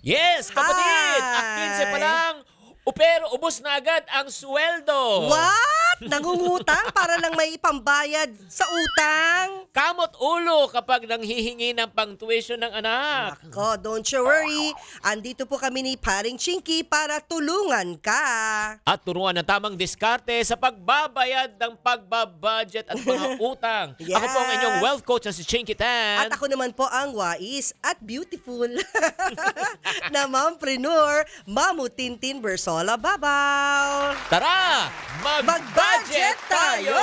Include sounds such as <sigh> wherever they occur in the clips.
Yes, kapatid! Hi! Ang 15 pa lang, pero ubos na agad ang sweldo. What? Nangungutang para lang may ipambayad sa utang? Kamot ulo kapag nanghihingi ng pang-tuition ng anak. Ako, don't you worry. Andito po kami ni Paring Chinky para tulungan ka. At turuan ng tamang diskarte sa pagbabayad ng pagbabudget at mga <laughs> utang. Ako po ang Yes. inyong wealth coach na si Chinky Tan. At ako naman po ang wais at beautiful <laughs> na mompreneur, Mamu Tintin Bersola Babaw. Tara! Mag-budget Mag-budget tayo!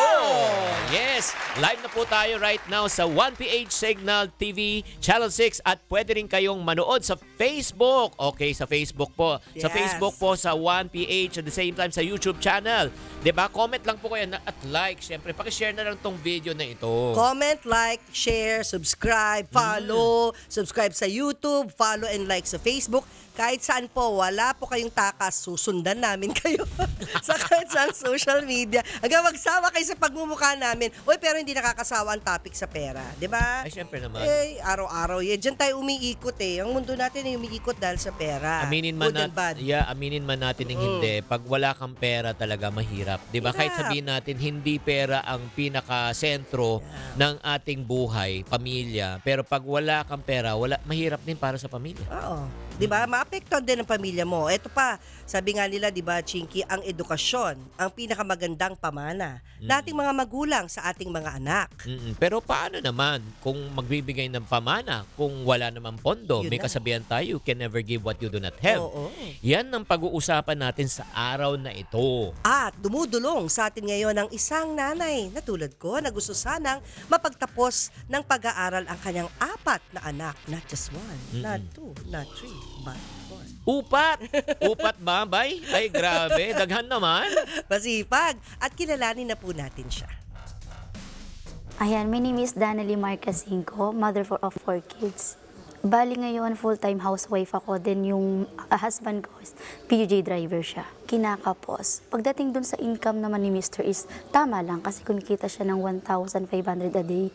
Yes! Live na po tayo right now sa 1PH Signal TV Channel 6 at pwede rin kayong manood sa Facebook. Okay, sa Facebook po. Sa Yes. Facebook po sa 1PH at the same time sa YouTube channel. 'Di ba? Comment lang po kayo na, at like. Siyempre, paki-share na lang tong video na ito. Comment, like, share, subscribe, follow, subscribe sa YouTube, follow and like sa Facebook. Kahit saan po, wala po kayong takas, susundan namin <laughs> kayo sa kahit saan social media. Hanggang magsawa kayo sa pagmumukha namin. Uy, pero hindi nakakasawa ang topic sa pera. 'di ba? Ay, syempre naman. Eh, araw-araw yan. Diyan tayo umiikot eh. Ang mundo natin ay umiikot dahil sa pera. Aminin man, nat- yeah, aminin man natin ng hindi, pag wala kang pera talaga mahirap. 'Di ba? Kahit Hirap. sabihin natin hindi pera ang pinaka sentro ng ating buhay, pamilya, pero pag wala kang pera, wala mahirap din para sa pamilya. Oo. 'Di ba? Maapektuhan din ang pamilya mo. Ito pa, sabi nga nila, 'di ba, Chinky, ang edukasyon ang pinakamagandang pamana nating mga magulang sa ating mga anak. Mm-mm. Pero paano naman kung magbibigay ng pamana kung wala namang pondo? Yun May na. kasabihan tayo, you can never give what you do not have. Oo. Yan ang pag-uusapan natin sa araw na ito. At dumudulong sa atin ngayon ang isang nanay na tulad ko na gusto sanang mapagtapos ng pag-aaral ang kanyang apat na anak. Not just one, not two, not three, four. Upat! <laughs> Upat ba, bay? Ay, grabe. Daghan naman. Masipag. At kilalanin na po natin siya. Ayan, my name is Danalie Marcasinco, mother for, of four kids. Bali ngayon, full-time housewife ako. Then yung ah, husband ko is PUJ driver siya. Kinakapos. Pagdating dun sa income naman ni Mr. is tama lang kasi kumikita siya ng 1,500 a day.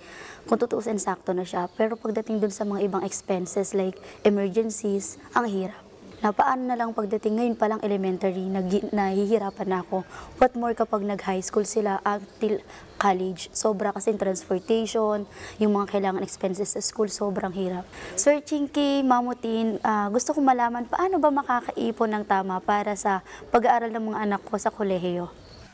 Kung tutuusin, sakto na siya. Pero pagdating dun sa mga ibang expenses like emergencies, ang hirap na paano na lang pagdating ngayon pa lang elementary, nahihirapan na ako. What more kapag nag-high school sila until college. Sobra kasi transportation, yung mga kailangan expenses sa school, sobrang hirap. Sir Chinky, Mamutin, ah, gusto kong malaman paano ba makakaipon ng tama para sa pag-aaral ng mga anak ko sa kolehiyo?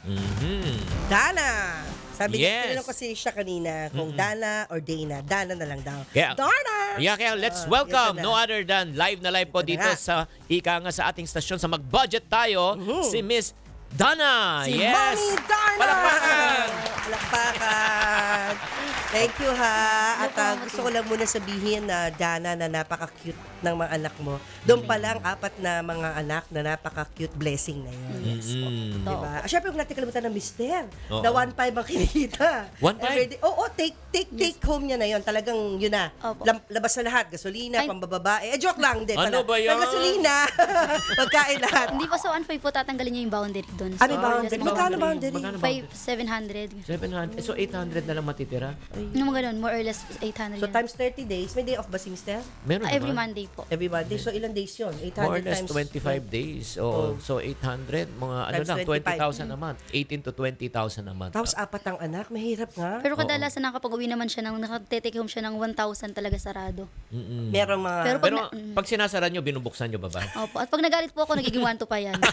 Mhm. Dana! Sabi Yes. niya, tinanong kasi siya kanina kung Dana or Dana. Dana na lang daw. Kaya- Dana! Yeah, kaya let's Ah, welcome no other than live na live po Ito dito nga. sa ika nga sa ating stasyon sa mag-budget tayo Mhm. si Miss Dana. Si yes. Mommy Dana! Palakpakan! Palakpakan! Thank you ha. At po, gusto ko lang muna sabihin na Dana na napaka-cute ng mga anak mo. Doon pa lang apat na mga anak na napaka-cute blessing na yun. Mm. Diba? Ah, Siyempre, huwag natin kalimutan ng mister. Oo. Na 1.5 ang kinikita. 1.5? Everyday- Oo, take, take, take home niya na yun. Talagang yun na. Opo. Lam- labas na lahat. Gasolina, Ay. pambababae. Eh, joke lang. Hindi Ano pala. ba yan? May gasolina. <laughs> Pagkain lahat. Hindi pa sa 1.5 po tatanggalin niyo yung boundary doon. Ah, may boundary. Magkano boundary? Magkano 5, 700. 700. So 800 na lang matitira? Yung mga ganun, more or less 800 So yun. times 30 days, may day off ba si mister? Meron Ah, every naman. Monday po. Every Monday. So ilang days yun? 800 More or less times 25 days. Oo. Oh. So 800, mga ano Times lang, 25. 20,000 a month. 18 to 20,000 a month. Tapos apat ang anak, mahirap nga. Pero kadalasan nakapag-uwi naman siya ng nakatake home siya ng 1,000 talaga sarado. Mm-mm. Merong mga... Pero pag Pero na- mm. pag sinasara nyo, binubuksan nyo ba ba? Opo. At pag nagalit po ako, nagiging 1 to pa yan. <laughs>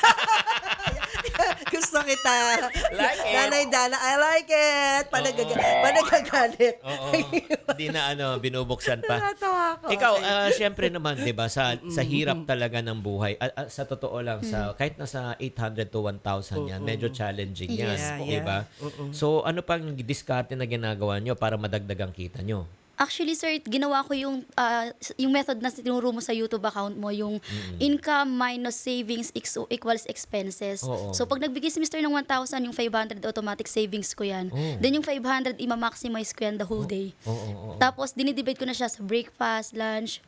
<laughs> Gusto kita. Like it. Nanay Dana, I like it. Panagaga- panagagalit. Oo. <laughs> Hindi na ano, binubuksan pa. Natatawa ko. Ikaw, ah, syempre naman, 'di ba, sa sa hirap talaga ng buhay. ah, ah, sa totoo lang sa kahit nasa 800 to 1,000 'yan, medyo challenging 'yan, Yes 'di ba? So, ano pang diskarte na ginagawa nyo para madagdag ang kita nyo? Actually, sir, ginawa ko yung ah, yung method na tinuro mo sa YouTube account mo, yung income minus savings equals expenses. Oo. So, pag nagbigay si Mr. ng 1,000, yung 500 automatic savings ko yan. Oh. Then, yung 500, ima-maximize ko yan the whole day. Oo, oo, oo. Tapos, dinidivide ko na siya sa breakfast, lunch,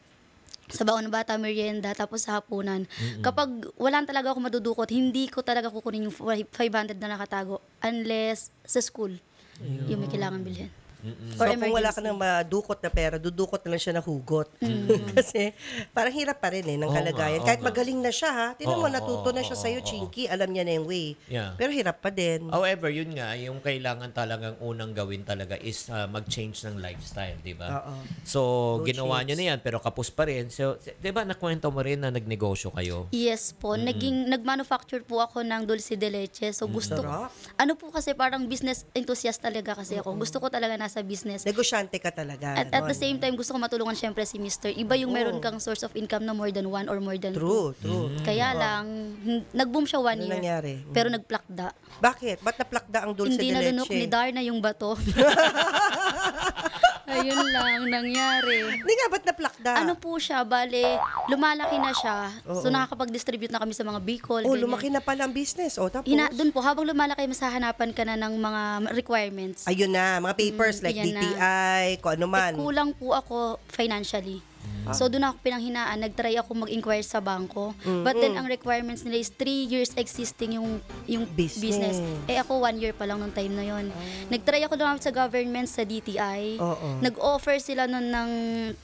sa baon ng bata, merienda, tapos sa hapunan. Kapag wala talaga ako madudukot, hindi ko talaga kukunin yung 500 na nakatago unless sa school yung may kailangan bilhin. So kung wala ka nang madukot na pera, dudukot na lang siya ng hugot. <laughs> Kasi parang hirap pa rin eh ng kalagayan. Kahit nga. magaling na siya ha. Tinan mo, natuto na siya oo, sa'yo. Chinky. Alam niya na yung way. Yeah. Pero hirap pa din. However, yun nga, yung kailangan talagang unang gawin talaga is uh, mag-change ng lifestyle, di ba? So, Go ginawa change. nyo na yan, pero kapos pa rin. So, di ba, nakwento mo rin na nagnegosyo kayo? Yes po, naging nag-manufacture po ako ng dulce de leche. So gusto Sarap. ano po kasi parang business enthusiast talaga kasi ako. Gusto ko talaga nasa business. Negosyante ka talaga. At at the same time gusto ko matulungan syempre si Mr. Iba yung meron kang source of income na more than one or more than True, two. true. Kaya lang hin- nag-boom siya one Ano year. nangyari? Pero nagplakda. Bakit? Ba't naplakda ang dulce Hindi de nalunok leche? ni Darna yung bato. <laughs> Ayun lang nangyari. Hindi nga, ba't naplakda? Ano po siya, bale, lumalaki na siya. So Oo. nakakapag-distribute na kami sa mga Bicol. Oh, ganyan. lumaki na pala ang business. Oh, tapos? Hina, doon po, habang lumalaki, mas hahanapan ka na ng mga requirements. Ayun na, mga papers Mm, like yan na. DTI, kung ano man. Eh, kulang po ako financially. So doon ako pinanghinaan, nagtry ako mag-inquire sa bangko. But then ang requirements nila is 3 years existing yung yung Business. business. Eh ako 1 year pa lang nung time na yon. Nagtry ako lumapit sa government sa DTI. Oo. Nag-offer sila nun ng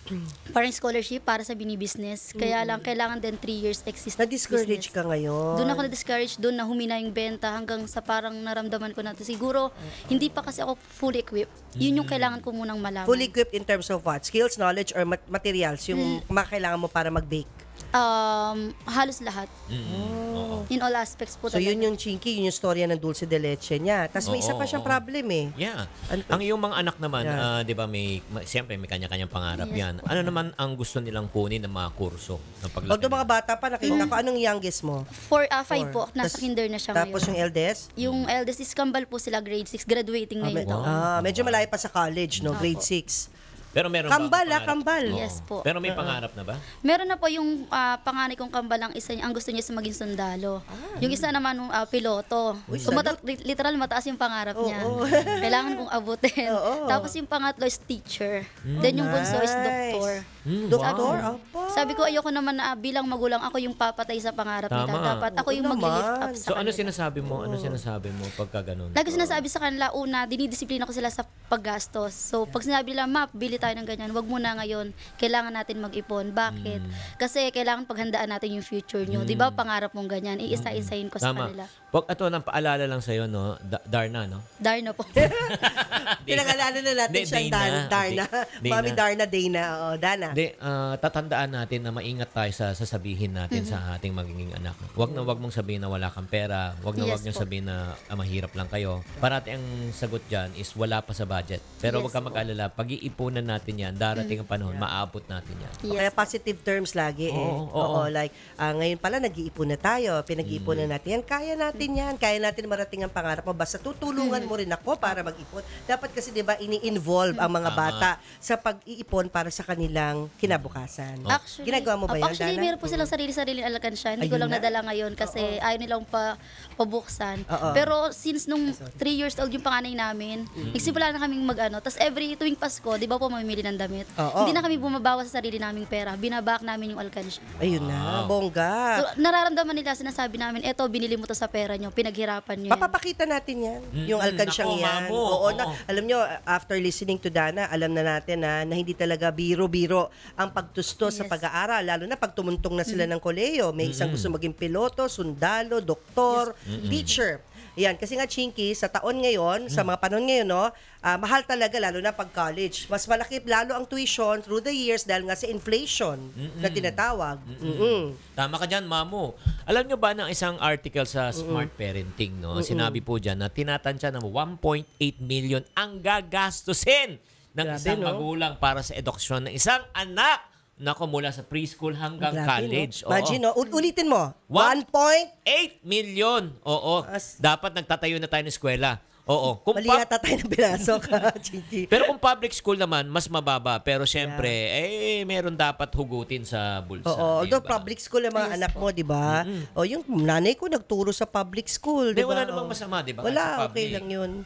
<clears throat> parang scholarship para sa bini-business. Kaya lang kailangan din 3 years existing Na-discourage ka ngayon. doon ako na-discourage, doon na humina yung benta hanggang sa parang naramdaman ko na to. Siguro, hindi pa kasi ako fully equipped. Yun yung kailangan ko munang malaman. Fully equipped in terms of what? Skills, knowledge, or mat- materials yung Mm. makakailangan mo para mag-bake. Um, halos lahat. Oo. In all aspects po So talaga. yun yung chinky, yun yung storya ng dulce de leche niya. Tapos may Oo, isa pa siyang oo. problem eh. Yeah. Ano- Ang iyong mga anak naman, Yeah. ah, 'di ba, may ma- siyempre may kanya-kanyang pangarap Yes 'yan. Ano naman ang gusto nilang kunin ng mga kurso ng paglaki? Although mga bata pa, nakita ko, anong youngest mo? For, ah, five Four. po, nasa Tas- kinder na siya Tapos ngayon. yung eldest? Yung eldest is kambal po sila, grade 6, graduating Ah, ngayon med- daw. ah, medyo malayo pa sa college, no? Grade 6. Pero meron Kambal, ba ah, kambal. Oo. Yes po. Pero may pangarap na ba? Meron na po yung ah, panganay kong kambal ang isa niya, ang gusto niya sa maging sundalo. yung isa naman ah, piloto. Uy, so, mata- literal mataas yung pangarap Oo, niya. oo. <laughs> Kailangan kong abutin. Oo. Tapos yung pangatlo is teacher. Then yung bunso is Nice. doktor. Hmm, Doktor? wow. Sabi ko ayoko naman na ah, bilang magulang ako yung papatay sa pangarap nila. Tama. Dapat ako Oo yung mag-lift naman. up sa So ano kanila. sinasabi mo? Ano sinasabi mo pagka ganun? Lagi sinasabi sa kanila, una, dinidisiplina ko sila sa paggastos. So, pag sinabi nila, map, bili tayo ng ganyan, wag muna ngayon. Kailangan natin mag-ipon. Bakit? Hmm. Kasi kailangan paghandaan natin yung future nyo. Di ba, pangarap mong ganyan, iisa-isahin ko sa Tama. kanila. Wag ato nang paalala lang sa'yo, no? Da- Darna, no? Darna po. <laughs> <laughs> Pinangalala na natin Hindi, siyang Dana. Dan- Darna. Okay. <laughs> Mami Darna, Dana. Oo, Dana. Hindi, ah, tatandaan natin na maingat tayo sa sasabihin natin Mm-hmm. sa ating magiging anak. Wag na wag mong sabihin na wala kang pera. Wag na Yes wag niyong sabihin na ah, mahirap lang kayo. Parati ang sagot dyan is wala pa sa budget. Pero Yes wag ka mag-alala. Pag-iipunan natin yan, darating ang panahon, maabot natin yan. O Kaya yes. positive terms lagi eh. Oo, Oo, oo. like ah, ngayon pala nag-iipon na tayo, pinag-iipunan Mm. natin yan. Kaya natin yan, kaya natin marating ang pangarap mo. Basta tutulungan mo rin ako para mag-ipon. Dapat kasi 'di ba ini-involve ang mga Tama. bata sa pag-iipon para sa kanilang kinabukasan. Actually, Ginagawa mo ba yan, Actually, Dana? meron po silang sarili-sarili alkansya. Hindi ko lang na. nadala ngayon kasi ayaw nilang pa, pabuksan. Oo. Pero since nung 3 years old yung panganay namin, nagsimula na kaming mag-ano. Tapos every tuwing Pasko, di ba po mamimili ng damit? Oo. Hindi na kami bumabawas sa sarili naming pera. Binabak namin yung alkansya. Ayun na, Wow. bongga. So, nararamdaman nila, sinasabi namin, eto, binili mo to sa pera nyo, pinaghirapan nyo yan. Papapakita natin yan, yung Mm, alkansyang nako, yan. mamo, Oo, oo. na, alam nyo, after listening to Dana, alam na natin na, na hindi talaga biro-biro ang pagtusto sa Yes. pag-aaral. Lalo na pag tumuntong na sila ng koleyo. May isang gusto maging piloto, sundalo, doktor, teacher. Yan, kasi nga Chinky, sa taon ngayon, sa mga panahon ngayon, no, ah, mahal talaga lalo na pag college. Mas malaki lalo ang tuition through the years dahil nga sa inflation na tinatawag. Mm-mm. Tama ka dyan, mamo. Alam nyo ba ng isang article sa Smart Parenting, no? Sinabi po dyan na tinatansya ng 1.8 million ang gagastusin ng Grabe, isang no? magulang para sa edukasyon ng isang anak. Nako, mula sa preschool hanggang Grabe, college. No? Imagine, no? U- ulitin mo. One- 1 point 8 million. Oo. As- Dapat nagtatayo na tayo ng eskwela. Oo. Kung Mali pub- yata tayo ng pinasok, <laughs> Chinky. pero kung public school naman, mas mababa. Pero syempre, eh, meron dapat hugutin sa bulsa. Oo, although public school ang mga Yes anak mo, di ba? O yung nanay ko nagturo sa public school, di ba? wala namang masama, di ba? Wala, okay lang yun.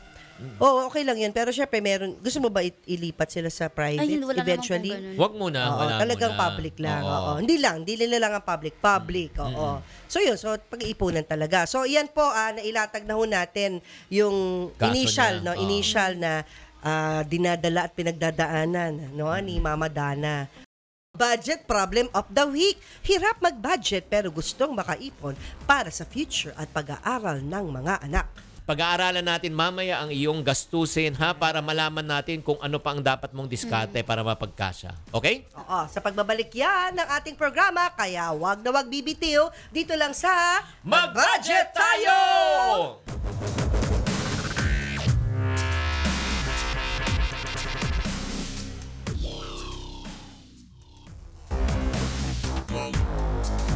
Oo, okay lang yun. Pero syempre, meron, gusto mo ba it- ilipat sila sa private Ay, hindi, wala eventually? Wag muna, Oo, wala talagang muna. public lang. Oo. Oo. Hindi lang, hindi nila lang ang public. Public, oo. So yun, so pag-iipunan talaga. So yan po, ah, nailatag na ho natin yung Kaso initial, niya, no, oo. initial na ah, dinadala at pinagdadaanan no, ni Mama Dana. Budget problem of the week. Hirap mag-budget pero gustong makaipon para sa future at pag-aaral ng mga anak. Pag-aaralan natin mamaya ang iyong gastusin ha para malaman natin kung ano pa ang dapat mong diskarte para mapagkasya. Okay? Oo, sa pagbabalik yan ng ating programa, kaya wag na wag bibitiw dito lang sa Mag-budget tayo!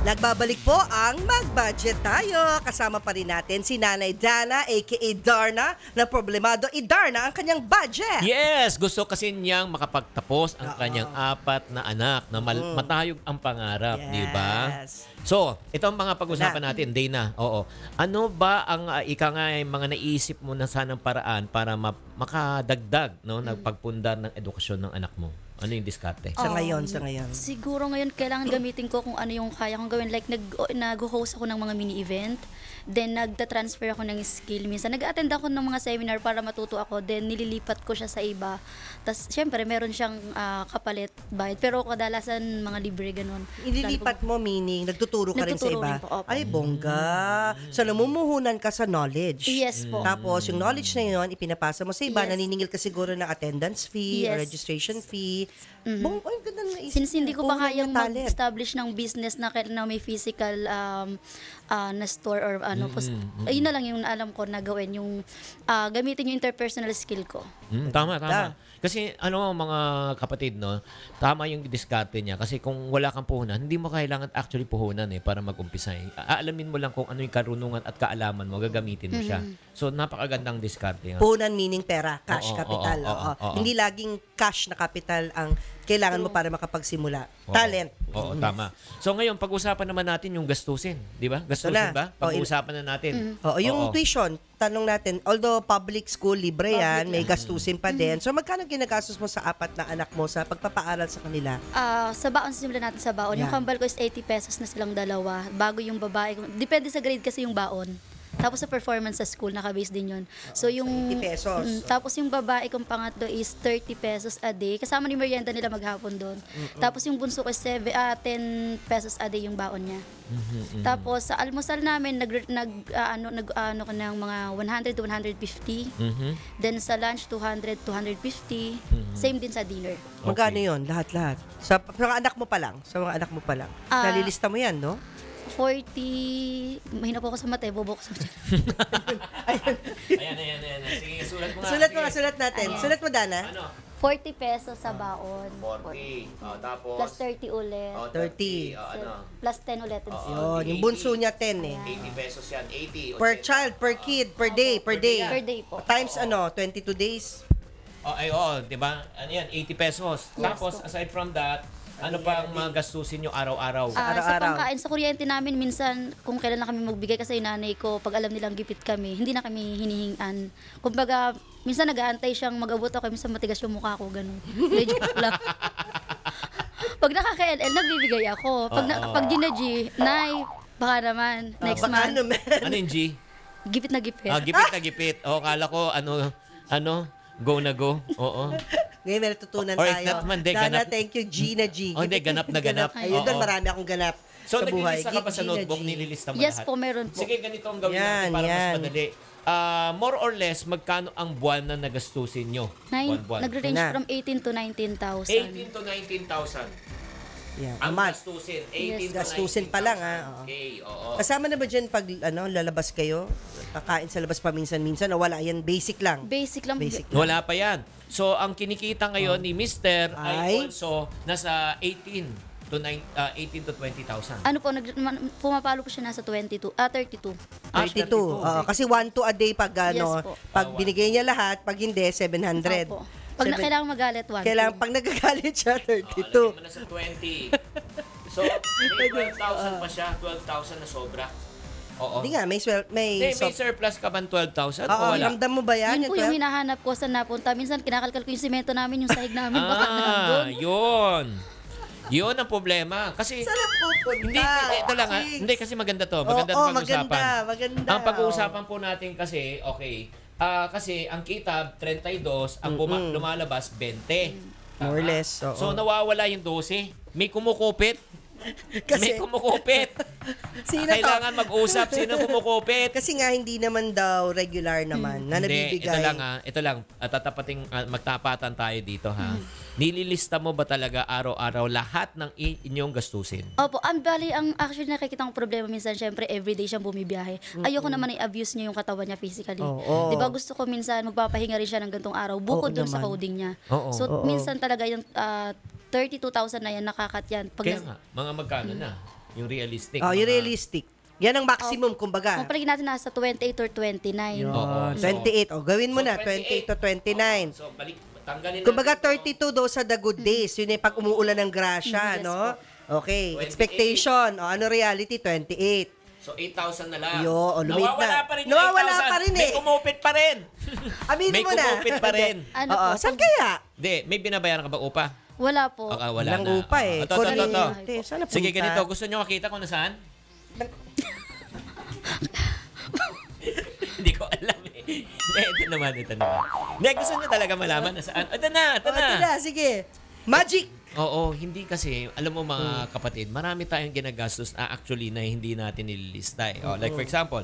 Nagbabalik po ang Mag-Budget Tayo. Kasama pa rin natin si Nanay Dana aka Darna na problemado i-Darna ang kanyang budget. Yes, gusto kasi niyang makapagtapos ang Oo. kanyang apat na anak na mal- matayog ang pangarap, di ba? Yes. So, ito ang mga pag-usapan natin, Dana. Oo. Ano ba ang uh, ika nga ay mga naisip mo na sanang paraan para ma- makadagdag no, Mm. nagpagpundar ng edukasyon ng anak mo? Ano yung diskarte? Sa ngayon, sa ngayon. Siguro ngayon kailangan gamitin ko kung ano yung kaya kong gawin. Like nag, nag-host ako ng mga mini-event. Then nagta-transfer ako ng skill. Minsan nag-attend ako ng mga seminar para matuto ako. Then nililipat ko siya sa iba. Tapos syempre meron siyang ah, kapalit bayad. Pero kadalasan mga libre ganun. Ililipat mo meaning nagtuturo ka rin sa iba. rin po, opo. Ay, bongga. So, namumuhunan ka sa knowledge. Yes po. Tapos, yung knowledge na yun, ipinapasa mo sa iba. Yes. Naniningil ka siguro ng attendance fee or Yes. registration fee. Bong, ay, ganda na. Since hindi ko pa kayang mag-establish ng business na, na may physical um, ah, na store or ano, pos, Mm-hmm. ayun na lang yung alam ko na gawin, yung ah, gamitin yung interpersonal skill ko. Mm, tama, tama. Da. Kasi ano mga kapatid, no, tama yung diskarte niya. Kasi kung wala kang puhunan, hindi mo kailangan actually puhunan eh para mag-umpisa. Eh. Aalamin mo lang kung ano yung karunungan at kaalaman mo, gagamitin mo siya. So, napakagandang diskarte. nga. Puhunan meaning pera, Oo, cash capital. oo, oo. oo, oo. Hindi laging cash na capital ang kailangan mo para makapagsimula. Oo. Talent. Oo, tama. So ngayon, pag-usapan naman natin yung gastusin, di ba? Gastusin ba? Oo, il- Pag-usapan na natin. Oo, yung Oo. tuition, tanong natin, although public school, libre yan, may gastusin pa din. So, magkano ginagastos mo sa apat na anak mo sa pagpapaaral sa kanila? Ah, sa baon, simulan natin sa baon. Yung Yeah. kambal ko is 80 pesos na silang dalawa. Bago yung babae ko. Depende sa grade kasi yung baon. Tapos sa performance sa school, nakabase din yun. So yung... 80 pesos. Mm, tapos yung babae kong pangatlo is 30 pesos a day. Kasama ni merienda nila maghapon doon. Tapos yung bunso ko is 7, ah, 10 pesos a day yung baon niya. Tapos sa almusal namin, nag, nag, ah, ano, nag, ano ko ng mga 100 to 150. Mhm. Then sa lunch, 200 to 150. Same din sa dinner. Magkano yon Lahat-lahat. Sa, sa mga anak mo pa lang. Sa mga anak mo pa lang. Ah. Nalilista mo yan, no? 40, mahina po ako sa mata, eh, bobo ko sa mata. <laughs> Ayan, ayan, ayan. Sige, sulat mo nga. Sulat mo, Sige. sulat natin. Sulat mo, Dana. Ano? 40 pesos sa baon. 40. Oh, tapos? Plus 30 ulit. Oh, 30. Oh, ano? Plus 10 ulit. Oo. Yun, yung bunso niya 10 eh. 80 pesos yan. 80. Per 80. child, per kid, per day, per day. Per day po. Times ano, 22 days. Oh, ay, oh, di ba? Ano yan? 80 pesos. Yes Tapos, po. aside from that, ano pa ang mga gastusin nyo araw-araw? Sa Araw-araw. pangkain sa kuryente namin, minsan kung kailan na kami magbigay kasi yung nanay ko, pag alam nilang gipit kami, hindi na kami hinihingan. Kumbaga, minsan nag-aantay siyang mag-abot ako, minsan matigas yung mukha ko, ganun. <laughs> Medyo lang. pag nakaka-LL, nagbibigay ako. Pag, na, pag gina-G, Nay, baka naman, next Baka month, ano, man. <laughs> ano yung G? gipit na gipit. Ah, gipit na gipit. Oh, kala ko, ano, ano, go na go. Oo. Ngayon may natutunan Or if tayo. not man, di, Dana, ganap. thank you, G na G. Oh, hindi, ganap na ganap. Ayun, Oo. doon marami akong ganap So, sa buhay. naglilista ka ba sa notebook? Nililista mo Yes lahat? po, meron po. Sige, ganito ang gawin Yan, natin para yan. mas madali. Ah, more or less, magkano ang buwan na nagastusin nyo? Nine, Buwan-buwan. nagre-range Na. from 18 to 19,000. 18 to 19,000. Yeah, Ang a month. gastusin. 18 to Gastusin pa lang, ah, oo. Okay, oo. Kasama na ba dyan pag ano, lalabas kayo? Kakain sa labas paminsan-minsan o wala? Yan, basic lang. Basic lang. Basic. Wala pa yan. So, ang kinikita ngayon ni Mr. ay, Ay? also nasa 18 to 9, ah, 18 to 20,000. Ano po, nag, man, pumapalo po siya nasa 22, ah, 32. Ah, 32. Oo, kasi 1 to a day pag ano, Yes po. pag Ah, binigay niya lahat, pag hindi 700. Opo. Pag na, kailangan magalit, 1. Kailangan pag nagagalit siya Oh, lagyan 32. mo na sa 20. So, may 12,000 pa siya. 12,000 na sobra. Oo. Hindi nga, may swel, may, may so- surplus ka ba ng 12,000 Oo, o wala? ramdam mo ba yan? Yun po Yung hinahanap ko sa napunta. Minsan kinakalkal ko yung simento namin, yung sahig namin, baka Ah, nandun. yun. Yun ang problema. Kasi, Saan pupunta? hindi, hindi, ito lang ha. Chicks? Hindi, kasi maganda to. Maganda Oo, ang pag-usapan. maganda, maganda. Ang pag-uusapan po natin kasi, okay, Ah, kasi ang kita 32, ang puma- lumalabas 20. More or Tama? less, oo. So nawawala yung 12. May kumukupit. <laughs> Kasi- May kumukupit. <laughs> Sino to? Kailangan mag-usap sino kumukupit. <laughs> Kasi nga hindi naman daw regular naman na Hindi, nabibigay. ito lang ha. Ito lang. At tatapating, ah, magtapatan tayo dito ha. Hmm. Nililista mo ba talaga araw-araw lahat ng i- inyong gastusin? Opo, ang bali, ang actually nakikita kong problema minsan, syempre, everyday siyang bumibiyahe. Ayoko naman i-abuse niya yung katawan niya physically. Oo. Di ba gusto ko minsan, magpapahinga rin siya ng gantong araw, bukod Oo dun sa naman. coding niya. Oo. So, Oo. minsan talaga yung ah, 32,000 na yan, nakakat yan. Pag Kaya nga, mga magkano na? Yung realistic. Oh, yung mga- realistic. Yan ang maximum, kumbaga. kung palagi natin nasa 28 or 29. Yun. Oo. 28. O, gawin mo So, na. 28 to 29. Oo, so, balik, tanggalin Kumbaga, natin 32 daw sa the good days. Yun yung pag umuulan ng grasya, Yes no? Okay. 28. Expectation. O, ano reality? 28. So, 8,000 na lang. Yo, o, lumit Nawawala na. pa rin yung Nawawala 8,000. pa rin May eh. kumupit pa rin. Aminin May mo na. kumupit pa rin. <laughs> Ano Oo. po? Saan kaya? Hindi, may binabayaran ka ba upa? Wala po. Okay, wala Walang na. upa eh. Ah, Ito, ito, ito? Sige, ganito. Gusto nyo makita kung nasaan? Hindi ko alam eh. Hindi, ito naman, ito naman. Hindi, gusto nyo talaga malaman nasaan. Ito na, ito O, na. ito na. Sige. Magic! Oo, hindi kasi, alam mo mga kapatid, marami tayong ginagastos na actually na hindi natin nililista eh. Oh, like for example,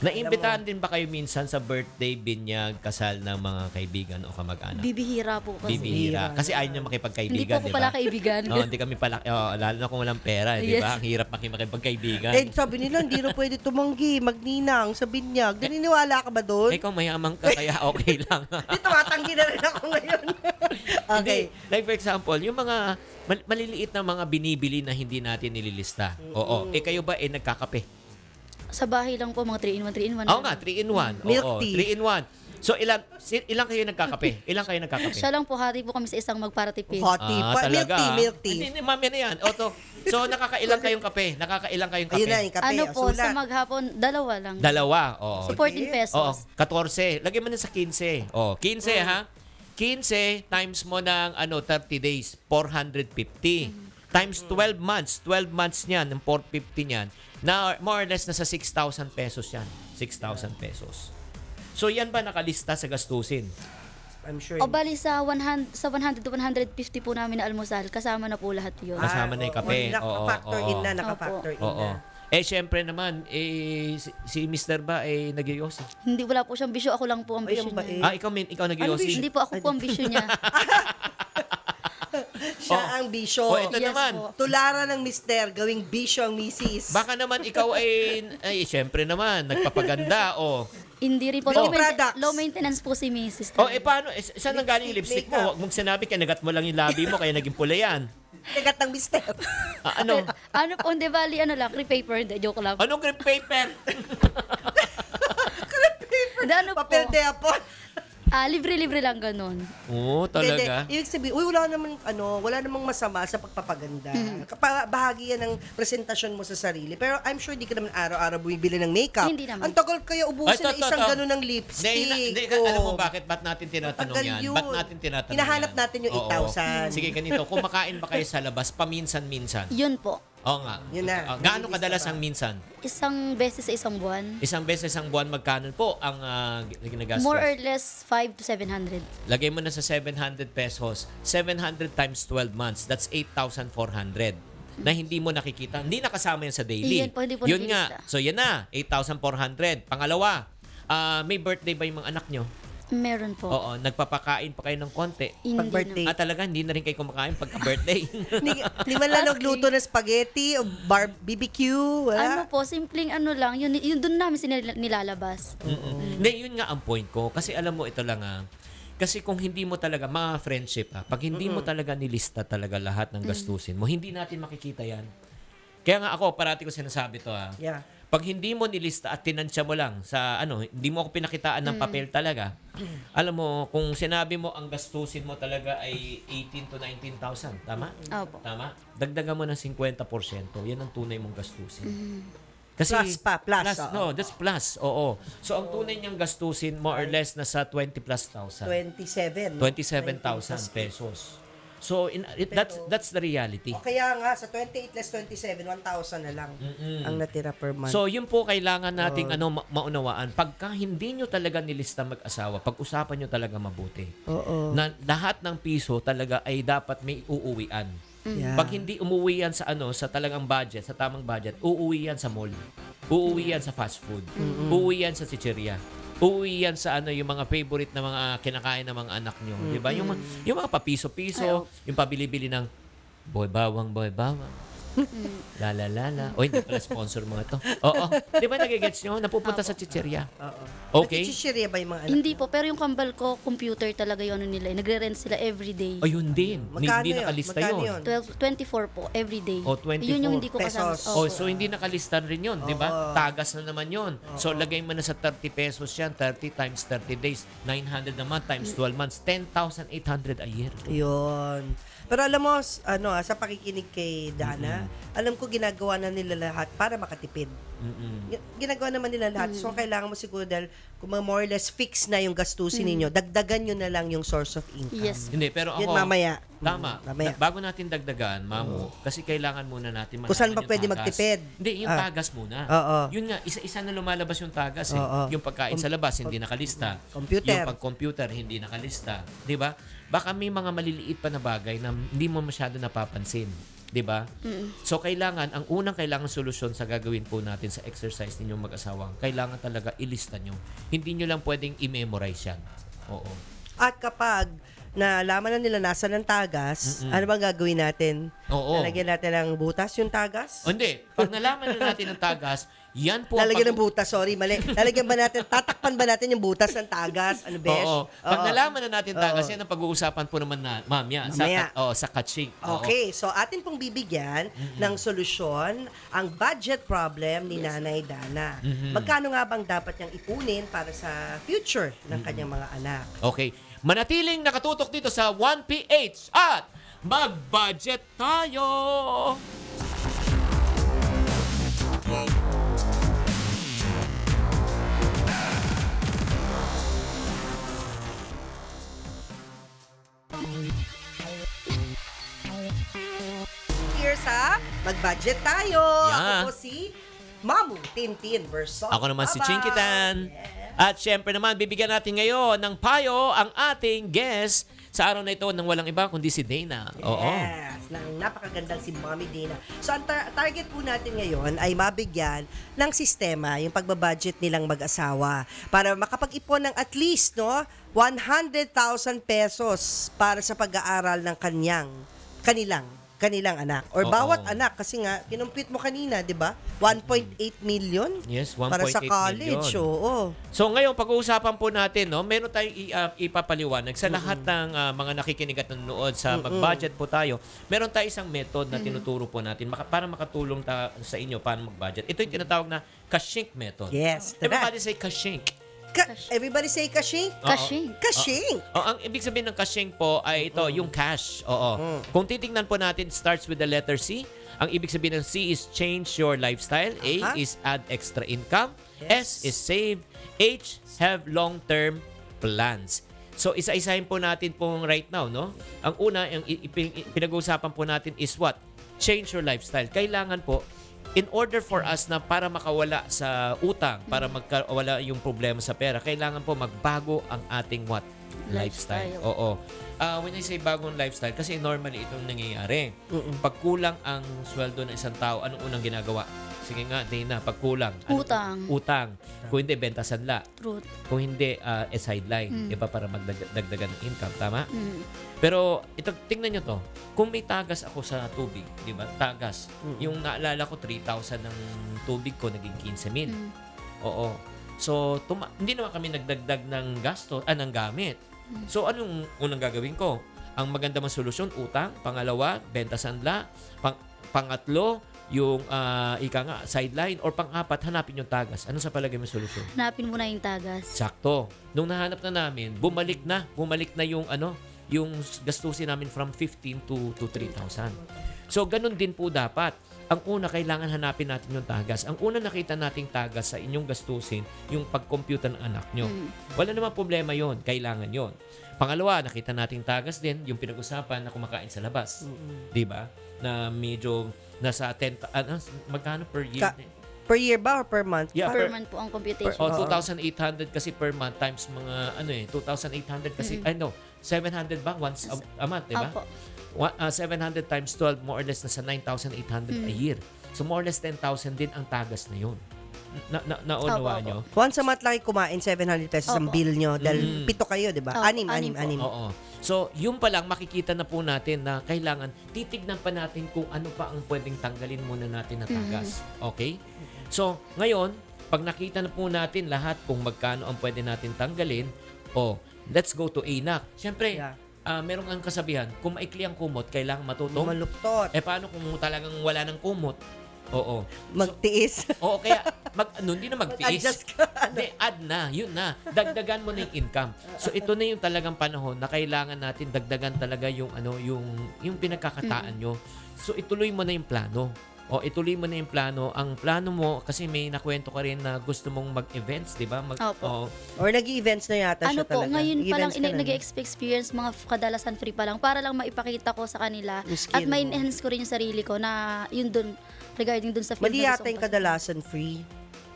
naimbitahan din ba kayo minsan sa birthday, binyag, kasal ng mga kaibigan o kamag-anak? Bibihira po kasi. Bibihira. Kasi ayaw niya Hindi makipagkaibigan, po ako di ba? pala kaibigan. <laughs> Oo, hindi kami pala, oh, lalo na kung walang pera, di ba? Yes. Ang hirap makipagkaibigan. Eh, sabi nila, hindi na pwede tumanggi, magninang, sa binyag. Naniniwala ka ba doon? Eh, kung mayaman ka, kaya okay <laughs> lang. Di, tumatanggi na rin ako ngayon. <laughs> okay. Hindi. Like for example, yung mga mal- maliliit na mga binibili na hindi natin nililista. Oo. Eh, kayo ba eh nagkakape? Sa bahay lang po, mga 3 in 1, 3 in 1. Oo nga, 3 in 1. Milk Oo, tea. 3 in 1. So, ilan, si- ilang kayo nagkakape? <laughs> Ilang kayo nagkakape? Siya lang po, hati po kami sa isang magparatipid. Hot tea. Ah, Pa- milk talaga. tea, milk tea. Hindi, hindi, mami na yan. Oto. So, nakakailang kayong kape? Nakakailang kayong kape? Ayun na, yung kape. ano po, sulat. sa maghapon, dalawa lang. Dalawa. Oo. So, 14 pesos. Oo, 14. Lagyan mo na sa 15. Oh, 15 ha. 15 times mo ng ano 30 days, 450. Times 12 months, 12 months niyan, ng 450 niyan. Na more or less nasa 6,000 pesos yan. 6,000 pesos. So yan ba nakalista sa gastusin? I'm sure. O bali sa 100 sa 100 to 150 po namin na almusal, kasama na po lahat 'yun. Ah, kasama na yung kape. oo, Naka-factor Oo, in na, naka-factor in Oo. na. Eh syempre naman eh si, si Mr. ba eh nagyoyosi. Hindi wala po siyang bisyo, ako lang po ang Ay, bisyo niya. bait. Ah, ikaw min, ikaw nagyoyosi. Hindi po ako po ang bisyo niya. <laughs> Siya Oh. ang bisyo. Oh, ito Yes naman. po. Tularan ng mister, gawing bisyo ang misis. Baka naman ikaw ay, ay syempre naman, nagpapaganda, o. Hindi rin po. Low, products. low maintenance po si Mrs. O, eh paano, eh, saan nang galing yung lipstick mo? Huwag mong sinabi, kinagat mo lang yung labi mo, kaya naging pula yan. Kagat ng mister. Ah, ano? <laughs> ano po, hindi bali, ano lang, crepe paper, hindi, joke lang. Anong crepe paper? <laughs> Hindi, ano po, Papel de apon. Ah, libre-libre lang ganun. Oo, Hindi, talaga. hindi. Ibig sabihin, uy, wala namang, ano, wala namang masama sa pagpapaganda. Hmm. Kapa, bahagi yan ng presentasyon mo sa sarili. Pero I'm sure di ka naman araw-araw bumibili ng makeup. Hindi naman. Ang tagal kaya ubusin Ay, to, isang to. ganun ng Hindi, lipstick. hindi, Oh. alam mo bakit? Ba't natin tinatanong Tagal yan? yun. Ba't natin tinatanong Hinahanap yan? natin yung Oo. 8,000. Sige, ganito. Kumakain ba kayo sa labas paminsan-minsan? Yun po. Oo nga. Yun na. Ah, gaano kadalas ang minsan? Isang beses sa isang buwan. Isang beses ang buwan, magkano po ang uh, ginagastos? More or less 5 to 700. Lagay mo na sa 700 pesos. 700 times 12 months, that's 8,400 na hindi mo nakikita. Hindi nakasama yan sa daily. Yan po, hindi po Yun nga. So, yan na. 8,400. Pangalawa, ah, may birthday ba yung mga anak nyo? Meron po. Oo. Nagpapakain pa kayo ng konti. Hindi Pag birthday. Ah, talaga, hindi na rin kayo kumakain pagka-birthday. <laughs> Hindi hindi man lang nagluto ng spaghetti o bar BBQ. Wala. Ano po, simpleng ano lang, yun, yun doon namin sinil- nilalabas. Hindi, yun nga ang point ko. Kasi alam mo, ito lang ah. Kasi kung hindi mo talaga, mga friendship ah, pag hindi mo talaga nilista talaga lahat ng gastusin mo, hindi natin makikita yan. Kaya nga ako, parati ko sinasabi to ah. Yeah. Pag hindi mo nilista at tinansya mo lang sa ano, hindi mo ako pinakitaan ng papel talaga. Alam mo, kung sinabi mo ang gastusin mo talaga ay 18 to 19,000, tama? Opo. Tama? Dagdagan mo ng 50%. Yan ang tunay mong gastusin. Kasi Plus pa, plus, oo. no, that's plus. Oo. So ang tunay niyang gastusin more or less nasa 20 plus thousand. 27. 27,000 pesos. So in, it, that's that's the reality. O kaya nga, sa 28 less 27, 1,000 na lang ang natira per month. So, yun po kailangan nating ano ma- maunawaan. Pagka hindi nyo talaga nilista mag-asawa, pag-usapan nyo talaga mabuti. Oo. Na lahat ng piso talaga ay dapat may uuwian. Yeah. Pag hindi umuwi yan sa ano, sa talagang budget, sa tamang budget, uuwi yan sa mall. Uuwi yan sa fast food. Uuwi yan sa chicheria. Uuwi yan sa ano yung mga favorite na mga kinakain ng mga anak nyo, 'di ba? Yung yung mga papiso-piso, yung pabili-bili ng boy bawang, boy bawang. La la la la. O hindi pala sponsor mga to. Oo. Di ba nagigets nyo? Napupunta sa chicheria. Oo. Okay? Nagchichirya ba yung mga anak? Hindi po, pero yung kambal ko, computer talaga yun ano nila. eh. Nagre-rent sila everyday. Ayun din. Magkano Hindi yun? nakalista Magkano yun. yun? 12, 24 po, everyday. O, 24 Yun yung hindi ko kasama. pesos. Oh, so hindi nakalista rin yun, di ba? Tagas na naman yun. So lagay mo na sa 30 pesos yan, 30 times 30 days, 900 naman times 12 months, 10,800 a year. Yun. Pero alam mo, s- ano, ah, sa pakikinig kay Dana, alam ko ginagawa na nila lahat para makatipid. Mm-mm. Gi- Ginagawa naman nila lahat. So, kailangan mo siguro dahil kung more or less fix na yung gastusin ninyo, dagdagan nyo na lang yung source of income. Yes. Hindi, pero ako, Yun mamaya. Tama. Mm, mamaya. Na- bago natin dagdagan, mamu, kasi kailangan muna natin Kung saan malaman ba yung pwede tagas. magtipid? Hindi, yung Ah. tagas muna. Oo. Yun nga, isa-isa na lumalabas yung tagas eh. Oo. Yung pagkain sa labas, hindi nakalista. Computer. Yung pag-computer, hindi nakalista. Di ba? Baka may mga maliliit pa na bagay na hindi mo masyado napapansin. Di ba? So, kailangan, ang unang kailangan solusyon sa gagawin po natin sa exercise ninyong mag-asawang, kailangan talaga ilista nyo. Hindi nyo lang pwedeng i-memorize yan. Oo. At kapag nalaman na nila nasa ng tagas, ano bang gagawin natin? Oo. Lalagyan natin ng butas yung tagas? O, hindi. Pag nalaman na natin ng tagas, <laughs> yan po ang Lalagyan ng pag- butas, sorry, mali. Lalagyan ba natin, tatakpan ba natin yung butas ng tagas? Ano, besh? Oo. Pag Oo. nalaman na natin tagas, Oo. yan ang pag-uusapan po naman na, mamaya, sa, Mamaya. oh, sa kaching. Oo. Okay, so atin pong bibigyan ng solusyon ang budget problem ni Nanay Dana. Magkano nga bang dapat niyang ipunin para sa future ng kanyang mga anak? Okay. Manatiling nakatutok dito sa 1PH at mag-budget tayo! Mag-Budget Tayo. Yeah. Ako po si Mamu Tintin Verso. Ako naman si Bye-bye. Chinkitan. At syempre naman, bibigyan natin ngayon ng payo ang ating guest sa araw na ito ng walang iba kundi si Dana. Oo. Yes, ng napakagandang si Mommy Dana. So, ang tar- target po natin ngayon ay mabigyan ng sistema, yung pagbabudget nilang mag-asawa, para makapag-ipon ng at least, no, 100,000 pesos para sa pag-aaral ng kanyang, kanilang, kanilang anak. Or Oo. bawat anak, kasi nga, kinumpute mo kanina, di ba? 1.8 million? Yes, Para sa 1.8 college, million. oo. So ngayon, pag-uusapan po natin, no, meron tayong i- ah, ipapaliwanag sa lahat ng ah, mga nakikinig at nanonood sa mag-budget po tayo. Meron tayo isang method na tinuturo po natin maka- para makatulong ta- sa inyo paano mag-budget. Ito yung tinatawag na Kashink method. Yes, Everybody say Kashink. Ka- everybody say kashing? Kashing. Kashing! Oh, ang ibig sabihin ng kashing po ay ito, yung cash. Oo. Kung titingnan po natin, starts with the letter C. Ang ibig sabihin ng C is change your lifestyle. A Aha. is add extra income. Yes. S is save. H, have long-term plans. So, isa-isahin po natin pong right now, no? Ang una, i- ipin- i- pinag-uusapan po natin is what? Change your lifestyle. Kailangan po, in order for us na para makawala sa utang, para magkawala yung problema sa pera, kailangan po magbago ang ating what? Lifestyle. Lifestyle. Oo. Ah, when I say bagong lifestyle, kasi normally itong nangyayari. Pag kulang ang sweldo ng isang tao, anong unang ginagawa? Sige nga, Dana, pag kulang. ano- Utang. Utang. Kung hindi, benta sanla. Truth. Kung hindi, ah, eh, sideline. Iba para magdagdagan ng income. Tama? Mm. Pero ito tingnan nyo to. Kung may tagas ako sa tubig, 'di ba? Tagas. Yung naalala ko 3,000 ng tubig ko naging 15 mil. Mm. Oo. So tuma- hindi naman kami nagdagdag ng gasto, ah, ng gamit. So anong unang gagawin ko? Ang maganda mong solusyon, utang. Pangalawa, benta sanla. Pang- pangatlo, yung ah, ika nga, sideline. Or pang-apat, hanapin yung tagas. Ano sa palagay mo solusyon? Hanapin mo na yung tagas. Sakto. Nung nahanap na namin, bumalik na. Bumalik na yung ano, yung gastusin namin from 15 to, to 3,000. So, ganun din po dapat. ang una, kailangan hanapin natin yung tagas. Ang una nakita nating tagas sa inyong gastusin, yung pag-compute ng anak nyo. Wala namang problema yon Kailangan yon Pangalawa, nakita nating tagas din, yung pinag-usapan na kumakain sa labas. Di ba? Na medyo nasa 10, ano, magkano per year? Ka- Per year ba or per month? Yeah, per per- month po ang computation. O, Oo. 2,800 kasi per month times mga, ano eh, 2,800 kasi, ay no, 700 ba once a, a month, di ba? Opo. Wa- ah, 700 times 12, more or less, nasa 9,800 a year. So, more or less 10,000 din ang tagas na yun. Na, na, naunawa nyo? Once a month lang kumain, 700 pesos ang Opo. bill nyo. Dahil Mm. pito kayo, di ba? Opo, Anim, anim anim. Oo. So, yun pa lang, makikita na po natin na kailangan, titignan pa natin kung ano pa ang pwedeng tanggalin muna natin na tagas. Okay? So, ngayon, pag nakita na po natin lahat kung magkano ang pwede natin tanggalin, oh, let's go to ANAC. Siyempre, Yeah. ah, merong ang kasabihan, kung maikli ang kumot, kailangan matutong. Maluktot. Eh, paano kung talagang wala ng kumot? Oo. Magtiis. Oo, kaya mag ano, hindi na magtiis. Mag-adjust ka. Hindi, add na, yun na. Dagdagan mo na yung income. So ito na yung talagang panahon na kailangan natin dagdagan talaga yung ano, yung yung pinagkakataan nyo. So ituloy mo na yung plano. O ituloy mo na yung plano. Ang plano mo kasi may nakwento ka rin na gusto mong mag-events, 'di ba? Mag Opo. oo. Or nag-events na yata Ano siya po, talaga. ngayon pa lang na, nag-experience mga kadalasan free pa lang para lang maipakita ko sa kanila at ma-enhance ko rin yung sarili ko na yun dun regarding dun sa field Mali na yata yung kadalasan free.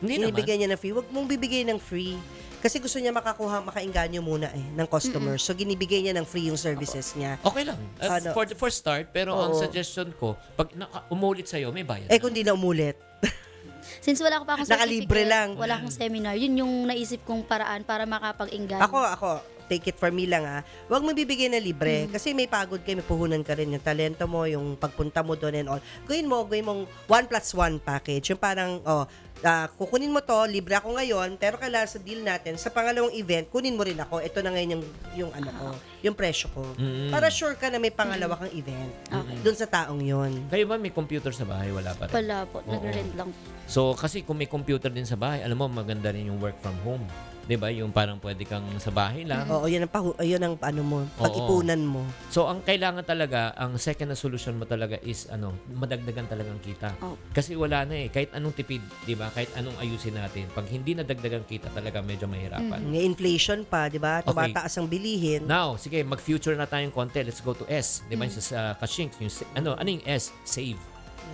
Hindi naman. Binibigyan niya ng free. Huwag mong bibigay ng free. Kasi gusto niya makakuha, makainganyo muna eh, ng customer. So, ginibigay niya ng free yung services niya. Okay lang. Uh, Ano? for the first start, pero ang Oo. suggestion ko, pag naka, umulit sa'yo, may bayad. Eh, na. kung di na umulit. <laughs> Since wala ko pa akong Nakalibre certificate, lang. wala akong seminar, yun yung naisip kong paraan para makapag-engage. Ako, ako, take it for me lang ah. Huwag mo bibigay na libre. Mm. Kasi may pagod kayo, may puhunan ka rin. Yung talento mo, yung pagpunta mo doon and all. Gawin mo, gawin mong one plus one package. Yung parang, oh, ah, kukunin mo to, libre ako ngayon, pero kailangan sa deal natin, sa pangalawang event, kunin mo rin ako. Ito na ngayon yung, yung ano ko, yung presyo ko. Mm. Para sure ka na may pangalawa kang event. Okay. Doon sa taong yon. Kayo ba may computer sa bahay? Wala pa rin. Wala po, Oo. nagre-rent lang. So, kasi kung may computer din sa bahay, alam mo, maganda rin yung work from home. 'Di ba Yung parang pwede kang sa bahay lang. Oo, yun ang, pahu- yun ang ano mo, pag-ipunan mo. So, ang kailangan talaga, ang second na solution mo talaga is, ano, madagdagan talagang kita. Oh. Kasi wala na eh. Kahit anong tipid, di ba? Kahit anong ayusin natin. Pag hindi nadagdagan kita, talaga medyo mahirapan. May inflation pa, di ba? Tumataas ang bilihin. Now, sige, mag-future na tayong konti. Let's go to S. Di ba? Yung sa, sa Kashink, yung, sa- ano, ano yung S? Save.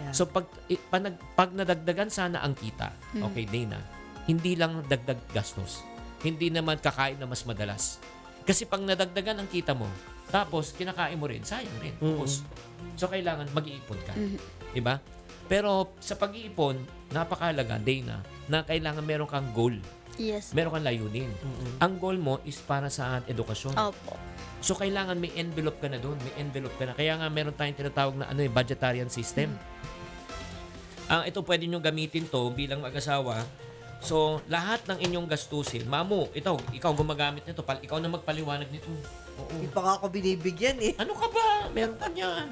Yeah. So, pag, i- panag, pag nadagdagan sana ang kita, okay, Dana, hindi lang dagdag gastos. Hindi naman kakain na mas madalas. Kasi pag nadagdagan ang kita mo, tapos kinakain mo rin, sayang rin. Ubus. So, kailangan mag-iipon ka. Di ba? Pero sa pag-iipon, napakalaga, Dana, na kailangan meron kang goal. Yes. Meron kang layunin. Ang goal mo is para sa edukasyon. Opo. So kailangan may envelope ka na doon, may envelope ka na. Kaya nga meron tayong tinatawag na ano eh, budgetarian system. Ang ito pwede nyo gamitin to bilang mag-asawa. So lahat ng inyong gastusin, mamu, ito, ikaw gumagamit nito, pal, ikaw na magpaliwanag nito. Oo. Hindi pa nga ako binibigyan eh. Ano ka ba? Meron ka niyan.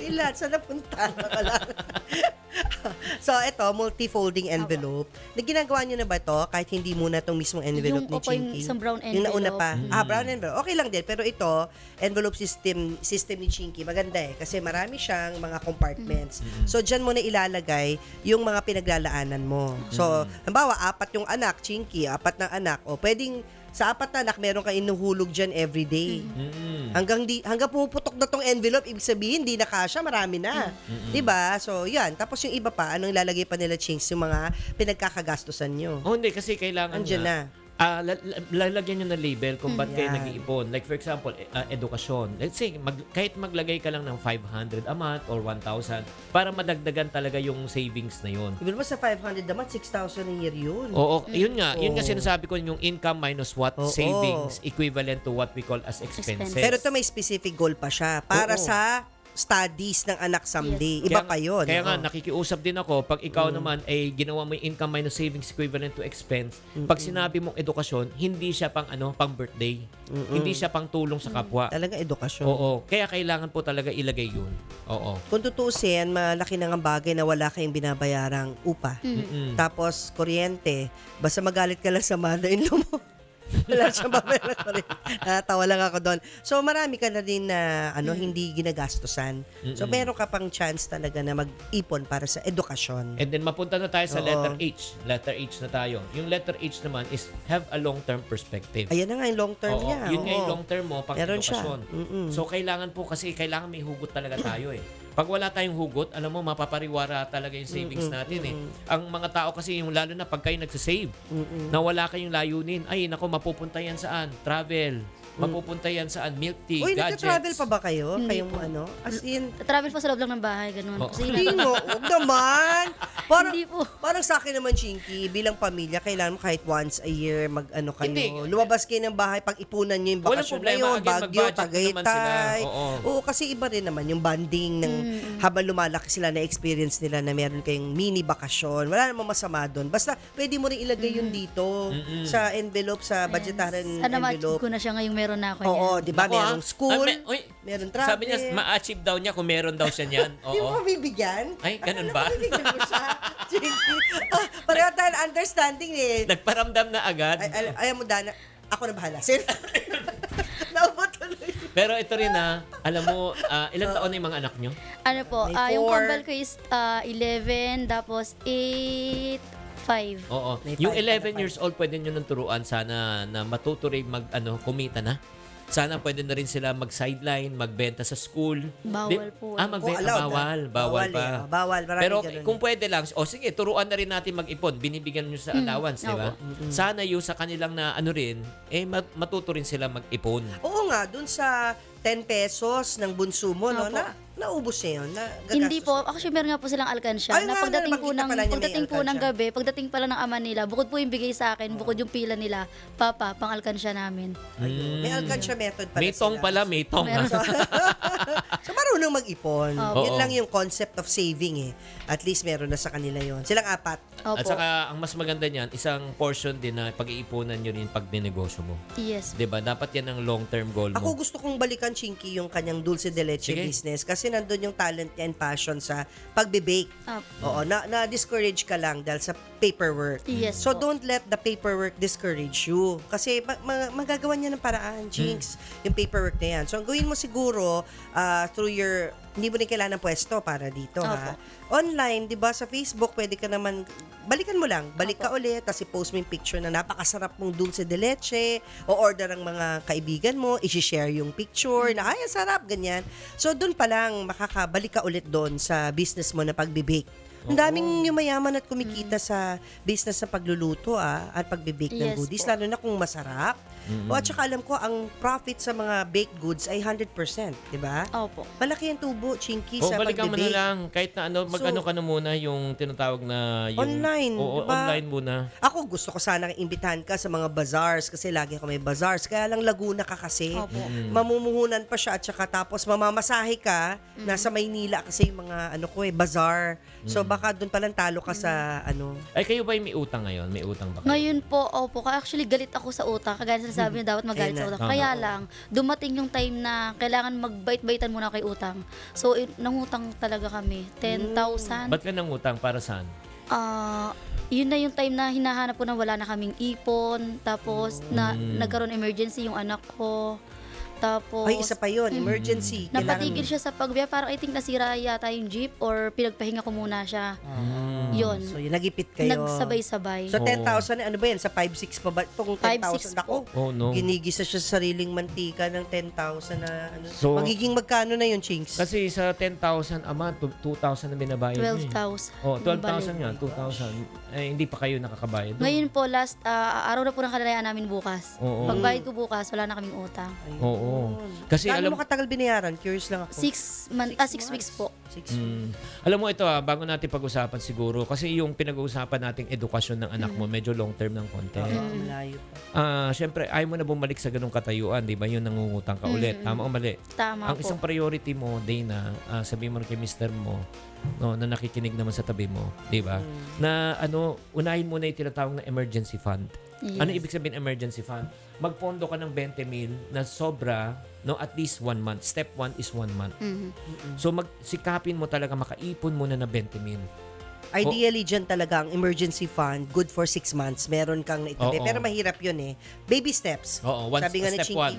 Ilan? Saan napunta? <laughs> <laughs> So, ito, multi-folding envelope. Na ginagawa nyo na ba to kahit hindi muna itong mismong envelope Yung, ni opo, yung Chinky? isang brown Yung nauna envelope. pa. Ah, brown envelope. Okay lang din. Pero ito, envelope system system ni Chinky, maganda eh. Kasi marami siyang mga compartments. So, dyan mo na ilalagay yung mga pinaglalaanan mo. So, halimbawa, apat yung anak, Chinky, apat ng anak. O, pwedeng sa apat na anak, meron kang inuhulog dyan everyday. Mm. Hanggang di hanggang pumuputok na tong envelope, ibig sabihin di na kasya, marami na. 'Di ba? So, 'yan. Tapos yung iba pa, anong ilalagay pa nila chinks yung mga pinagkakagastusan nyo. Oh, hindi kasi kailangan Andiyan nga, na. Ah, la- lalagyan nyo ng label kung ba't kayo Yan. nag-iipon. Like for example, ah, edukasyon. Let's say, mag, kahit maglagay ka lang ng 500 a month or 1,000 para madagdagan talaga yung savings na yun. Ibig mo sa 500 naman, 6,000 a year yun. Oo, yun nga. Yun nga sinasabi ko yung income minus what Oo. savings equivalent to what we call as expenses. Expenses. Pero to may specific goal pa siya para Oo. sa studies ng anak someday. Iba Kaya- pa yun. Kaya nga, oo. nakikiusap din ako, pag ikaw naman ay ginawa mo yung income minus savings equivalent to expense, pag sinabi mong edukasyon, hindi siya pang ano, pang birthday. Hindi siya pang tulong sa kapwa. Talaga edukasyon. Oo. Kaya kailangan po talaga ilagay yun. Oo. Kung tutusin, malaki na ang bagay na wala kayong binabayarang upa. Mm-mm. Tapos, kuryente. Basta magalit ka lang sa mother-in-law mo. <laughs> <laughs> Wala siyang babayaran rin. Natawa lang ako doon. So, marami ka na din na ano, hindi ginagastusan. So, meron ka pang chance talaga na mag-ipon para sa edukasyon. And then mapunta na tayo sa Oo. letter H. Letter H na tayo. Yung letter H naman is have a long-term perspective. Ayan na nga yung long term Oo, niya. Yun nga yung oo. long term mo, pang Meron siya. edukasyon. Mm-mm. So, kailangan po kasi, kailangan may hugot talaga tayo eh. Pag wala tayong hugot, alam mo, mapapariwara talaga yung savings natin eh. Ang mga tao kasi, yung lalo na pag kayo nagsasave, na wala kayong layunin, ay, nako, mapupunta yan saan? Travel. Mapupunta yan saan? Milk tea, Uy, gadgets. nagka-travel pa ba kayo? Hindi Kayong po. ano? As in, Travel po sa loob lang ng bahay, ganun. Oo. Kasi hindi na, mo. <laughs> Huwag naman. Parang, Hindi po. parang sa akin naman, Chinky, bilang pamilya, kailangan mo kahit once a year mag-ano kayo. Hindi. Lumabas kayo ng bahay, pag-ipunan nyo yung Walang bakasyon na problema. yun, Again, Baguio, mag-budget naman sila. Tagaytay. Oo. kasi iba rin naman yung bonding ng habang lumalaki sila na experience nila na meron kayong mini bakasyon. Wala namang masama doon. Basta pwede mo rin ilagay yun dito sa envelope, sa budgetarian sana ma-achieve envelope. ko na siya ngayong meron na ako Oo, di ba? Nako, ah. Merong school, Ah, may- uy, meron travel. Sabi niya, ma-achieve daw niya kung meron daw siya niyan. <laughs> Oo. mabibigyan? Ay, ganun Ano, ba? mabibigyan mo siya? <laughs> Ah, pareho tayo ng understanding eh. Nagparamdam na agad. Ay, ay, ayaw mo, Dana. Ako na bahala. Sir. <laughs> Naupo tuloy. Pero ito rin na, alam mo, ah, ilang taon na yung mga anak nyo? Ano po, ah, yung kambal ko is ah, 11, tapos 8, 5. Oo. May Yung five 11 pa na years old, pwede nyo nang turuan sana na matuto rin mag, ano, kumita na. Sana pwede na rin sila mag-sideline, magbenta sa school. Bawal po Ah, eh. magbenta, Oh, allowed, bawal. ah. Bawal, Bawal pa. eh, oh, bawal. Maraming Pero ganun kung eh. pwede lang, o sige, turuan na rin natin mag-ipon. Binibigyan nyo sa allowance, di ba? Sana yung sa kanilang na ano rin, eh mat- matuto rin sila mag-ipon. Oo nga, dun sa 10 pesos ng bunso mo, no, na, naubos niya yun. Na, Hindi po, actually meron nga po silang alkansya. Ay, na nga, pagdating po ng pagdating po ng gabi, pagdating pala ng ama nila, bukod po yung bigay sa akin, bukod yung pila nila, papa, pang alkansya namin. Ayun. May alkansya method pala May tong sila. pala, may tong. Meron. <laughs> so, marunong mag-ipon. Opo. Yun lang yung concept of saving eh. At least meron na sa kanila yon. Silang apat. Opo. At saka, ang mas maganda niyan, isang portion din na pag-iipunan nyo rin pag ninegosyo mo. yes. 'Di ba? Dapat 'yan ang long-term goal Ako mo. gusto kong balikan, Chinky, yung kanyang dulce de leche Sige. business kasi nandun yung talent niya and passion sa pagbe-bake. Opo. Oo, na, na-discourage ka lang dahil sa paperwork. Yes So po. don't let the paperwork discourage you. Kasi ma- ma- magagawa niya ng paraan, Jinx, yung paperwork na yan. So ang gawin mo siguro ah, through your, hindi mo rin kailangan ng pwesto para dito ha. Online, di ba, sa Facebook, pwede ka naman, balikan mo lang, balik ka ulit, tapos i-post mo yung picture na napakasarap mong dulce de leche, o order ang mga kaibigan mo, i-share yung picture na, ay, sarap, ganyan. So doon pa lang, makakabalik ka ulit doon sa business mo na pagbibake. Ang daming yumayaman at kumikita sa business sa pagluluto ah, at pagbibake ng Yes goodies, po. lalo na kung masarap. O at saka alam ko, ang profit sa mga baked goods ay 100%, di ba? Opo. Malaki ang tubo, chinky, O sa balikan mo na pagbibake. lang kahit na ano mag-ano So, ka na muna yung tinatawag na yung Online, Oo, diba? online muna. Ako gusto ko sana imbitahan ka sa mga bazaars kasi lagi ako may bazaars. Kaya lang Laguna ka kasi. Opo. Mamumuhunan pa siya at saka tapos mamamasahe ka. Nasa Maynila kasi yung mga ano ko eh, bazaar. So baka doon palang talo ka sa ano. Ay kayo ba may utang ngayon? May utang ba kayo? Ngayon po, opo, actually galit ako sa utang. Kagaya sa sabi niya, dapat magalit sa na. utang. Tama. Kaya lang, dumating yung time na kailangan magbait-baitan muna kay utang. So, in, nangutang talaga kami. 10,000. Ba't ka nang utang? Para saan? Ah, yun na yung time na hinahanap ko na wala na kaming ipon. Tapos, na, Mm. nagkaroon emergency yung anak ko. Tapos, Ay, isa pa yun, emergency. napatigil siya sa pagbiya. Parang I think nasira yata yung jeep or pinagpahinga ko muna siya. Mm. Yun. So, yun, nagipit kayo. Nagsabay-sabay. So, Oo. 10,000, ano ba yan? Sa 5,600 pa ba? Itong 10,000, 5,600 ako. Oh no. Ginigisa siya sa sariling mantika ng 10,000 na ano. So- Magiging magkano na yun, Chinks? Kasi sa 10,000 a month, 2,000 na binabayad niyo eh. 12,000. Oh, 12,000 Balik. nga, 2,000. Eh, hindi pa kayo nakakabayad. doon. Ngayon po, last ah, araw na po ng kalayaan namin bukas. Oo. Pagbayad ko bukas, wala na kaming utang. Oo. Kasi Gaano alam mo katagal binayaran? Curious lang ako. Six, month, ah, six weeks po. Six Mm. Alam mo ito ah, bago natin pag-usapan siguro kasi yung pinag-uusapan nating edukasyon ng anak mo medyo long term ng konti. Oo, malayo pa. Ah, syempre ayaw mo na bumalik sa ganung katayuan, 'di ba? Yun nangungutang ka ulit. Tama o mali? Tama Ang po. isang priority mo, Dana, ah, sabihin mo rin kay mister mo, no, na nakikinig naman sa tabi mo, 'di ba? Na ano, unahin mo na 'yung tinatawag na emergency fund. Yes. Ano ibig sabihin emergency fund? Magpondo ka ng 20 mil na sobra no at least one month. Step one is one month. Mhm. So magsikapin mo talaga makaipon muna na 20 mil. Ideally, dyan talaga ang emergency fund, good for six months. Meron kang naitabi. Oo. Pero mahirap yun eh. Baby steps. Oo, one- Sabi nga ni step Chinky, one.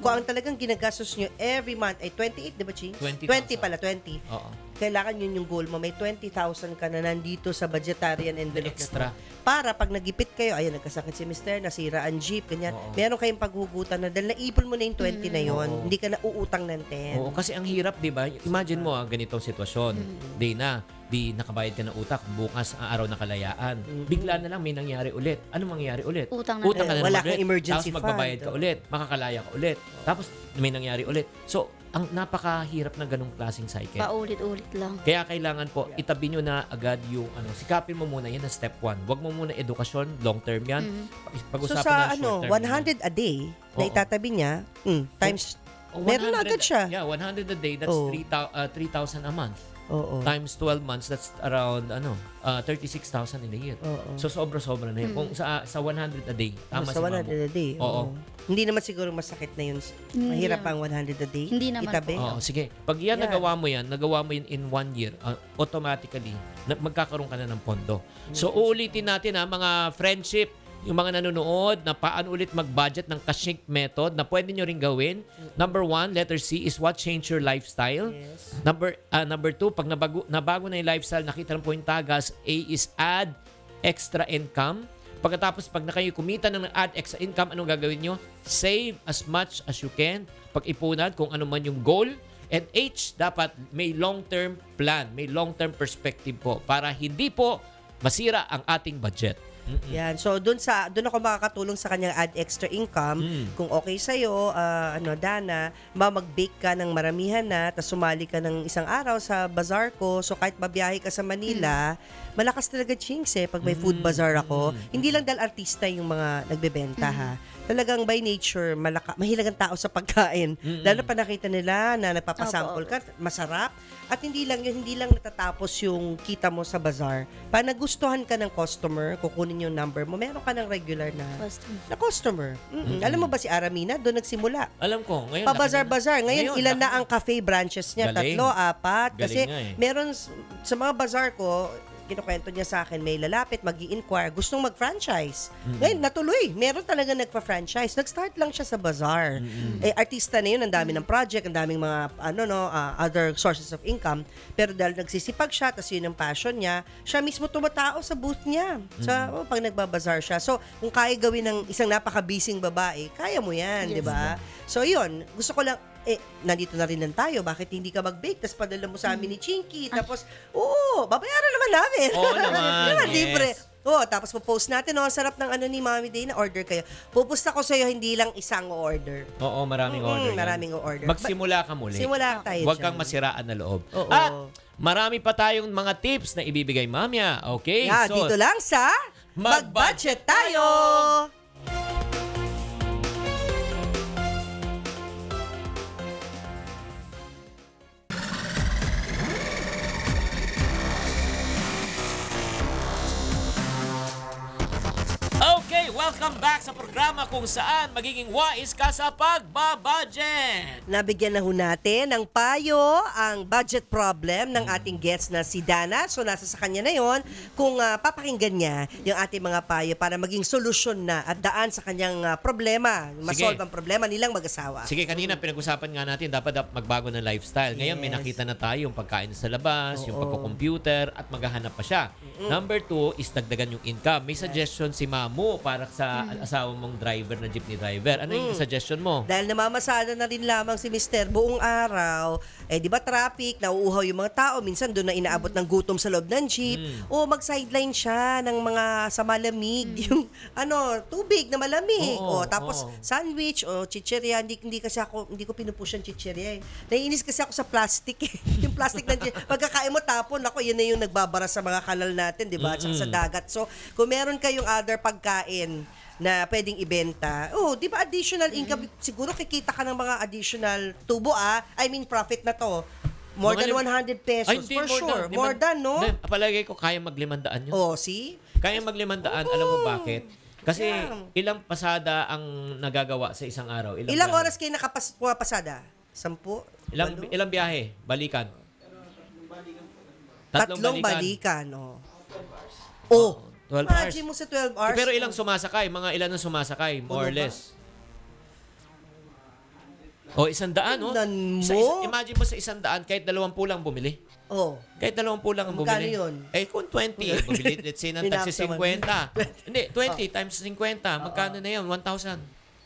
kung ang talagang ginagastos nyo every month ay 28, di ba, Ching? 20,000. 20 pala, 20. Oo. Kailangan yun yung goal mo. May 20,000 ka na nandito sa budgetarian envelope. na Extra. to. Para pag nagipit kayo, ayan, nagkasakit si Mister, nasira ang jeep, ganyan. Oo. Meron kayong paghugutan na dahil naipon mo na yung 20 na yon Oo. Hindi ka na uutang ng 10. Oo, kasi ang hirap, 'di ba? Imagine mo ah, ganitong sitwasyon. Mm. Day na, di nakabayad ka ng utak, bukas ang araw na kalayaan. Bigla na lang may nangyari ulit. Ano mangyayari ulit? Utang na Utang ka na Eh, wala kang ulit. emergency Tapos magbabayad fund. ka ulit, makakalaya ka ulit. Tapos may nangyari ulit. So, ang napakahirap na ganung klaseng cycle. Paulit-ulit lang. Kaya kailangan po, itabi nyo na agad yung ano, sikapin mo muna yan na step one. Huwag mo muna edukasyon, long term yan. so Pag-usapan sa na ano, short term. 100 a day na itatabi niya, mm, times, Oh, meron na 100 agad siya. Yeah, 100 a day, that's Oo. 3,000 uh, 3,000 a month. Oo. Times 12 months, that's around ano, uh, 36,000 in a year. Oo. So sobra-sobra na yun. Kung sa sa 100 a day, tama sa si 100 Mamo. a day. Oo. Hindi naman siguro masakit na yun. Hindi Mahirap ang 100 a day. Hindi naman Itabi. po. Oo, sige. Pag yan Yan. nagawa mo yan, nagawa mo yan in one year, uh, automatically, na, magkakaroon ka na ng pondo. So, uulitin natin ha, mga friendship, yung mga nanonood, na paano ulit mag-budget ng Kashink method na pwede nyo rin gawin. Number one, letter C, is what change your lifestyle. Yes. Number uh, number two, pag nabago, nabago na yung lifestyle, nakita lang po yung tagas, A is add extra income. Pagkatapos, pag na kayo kumita ng add extra income, anong gagawin nyo? Save as much as you can. Pag-ipunan kung ano man yung goal. And H, dapat may long-term plan, may long-term perspective po para hindi po masira ang ating budget. Yan. So doon sa doon ako makakatulong sa kanyang add extra income. Mm. Kung okay sa iyo, ano Dana, ma mag-bake ka ng maramihan na, tapos sumali ka ng isang araw sa bazaar ko. So kahit babiyahe ka sa Manila, malakas talaga chinks eh pag may food bazaar ako. Hindi lang dahil artista yung mga nagbebenta ha. Talagang by nature, malaka, mahilig ang tao sa pagkain. Lalo pa nakita nila na nagpapasample ka, masarap. At hindi lang yun, hindi lang natatapos yung kita mo sa bazaar. Pa nagustuhan ka ng customer, kukunin yung number mo, meron ka ng regular na Customer. na customer. Mm-mm. Alam mo ba si Aramina, doon nagsimula. Alam ko, ngayon... Pa-bazar-bazar. Ngayon, ilan laki na ang cafe branches niya? Galing. Tatlo, apat. Galing Kasi nga eh. meron sa mga bazaar ko, kinukwento niya sa akin, may lalapit, mag inquire gustong mag-franchise. Ngayon, natuloy. Meron talaga nagpa-franchise. Nag-start lang siya sa bazaar. Eh, artista na yun, ang dami ng project, ang daming mga, ano no, ah, other sources of income. Pero dahil nagsisipag siya, tapos yun ang passion niya, siya mismo tumatao sa booth niya. Sa, oh, pag nagbabazar siya. So, kung kaya gawin ng isang napaka-busy babae, kaya mo yan, di ba? So, yun. Gusto ko lang, eh, nandito na rin lang tayo. Bakit hindi ka mag-bake? Tapos padala mo sa amin ni Chinky. Tapos, oo, babayaran naman namin. Oo naman, <laughs> Diba, yes. libre. Oo, tapos po-post natin, oh, ang sarap ng ano ni Mami Day na order kayo. Pupusta ko sa'yo, hindi lang isang order. Oo, maraming Mm, order. yan. maraming order. Magsimula ka muli. Simula tayo Huwag kang dyan. masiraan na loob. Oo. At marami pa tayong mga tips na ibibigay mamya. Okay? Yeah, dito lang sa Mag-budget Mag-Budget Tayo! Welcome back sa programa kung saan magiging wais ka sa pagbabudget. Nabigyan na ho natin ng payo ang budget problem ng ating guest na si Dana. So nasa sa kanya na yon kung ah, papakinggan niya yung ating mga payo para maging solusyon na at daan sa kanyang ah, problema. Masolve ang problema nilang mag-asawa. Sige, kanina pinag-usapan nga natin, dapat dap- magbago ng lifestyle. Ngayon, may Yes. nakita na tayo yung pagkain sa labas, yung Oo. pagko-computer, at maghahanap pa siya. Number two is dagdagan yung income. May suggestion si Mamu para sa asawa mong driver na jeepney driver. Ano yung suggestion mo? Dahil namamasada na rin lamang si Mister buong araw, eh di ba traffic, nauuhaw yung mga tao, minsan doon na inaabot ng gutom sa loob ng jeep, o mag-sideline siya ng mga sa malamig, yung ano, tubig na malamig, Oo, o tapos oo. sandwich o chicheria, hindi, hindi kasi ako, hindi ko pinupush ang chicheria eh. Naiinis kasi ako sa plastic eh. <laughs> yung plastic ng chi- pagkakain mo tapon, ako yan na yung nagbabara sa mga kanal natin, di ba? At saka sa dagat. So, kung meron kayong other pagkain na pwedeng ibenta. Oh, 'di ba additional income siguro kikita ka ng mga additional tubo ah. I mean profit na to. More Mga than lim- 100 pesos Ay, hindi, for more sure. than. more than, no? Hindi, palagay ko kaya maglimandaan yun. Oh, see? Kaya maglimandaan, alam mo bakit? Kasi Yeah. ilang pasada ang nagagawa sa isang araw? Ilang, Ilang biyahe? oras kayo nakapas pumapasada? Sampu? Ilang, Walo? ilang biyahe? Balikan? Tatlong, balikan. oh. Oh, 12 hours. imagine mo sa 12 hours. Pero ilang sumasakay? Mga ilan ang sumasakay? More or less. O, isang daan, no? Tingnan Sa mo. is- imagine mo sa isang daan, kahit dalawampu lang bumili. Oh. Kahit dalawampu lang ang Magkano bumili. yun? Eh, kung 20, <laughs> bumili, let's say, ng tagsi Pinaksa mo. 50. Hindi, 20 Oh. times 50. Magkano na yun? 1,000.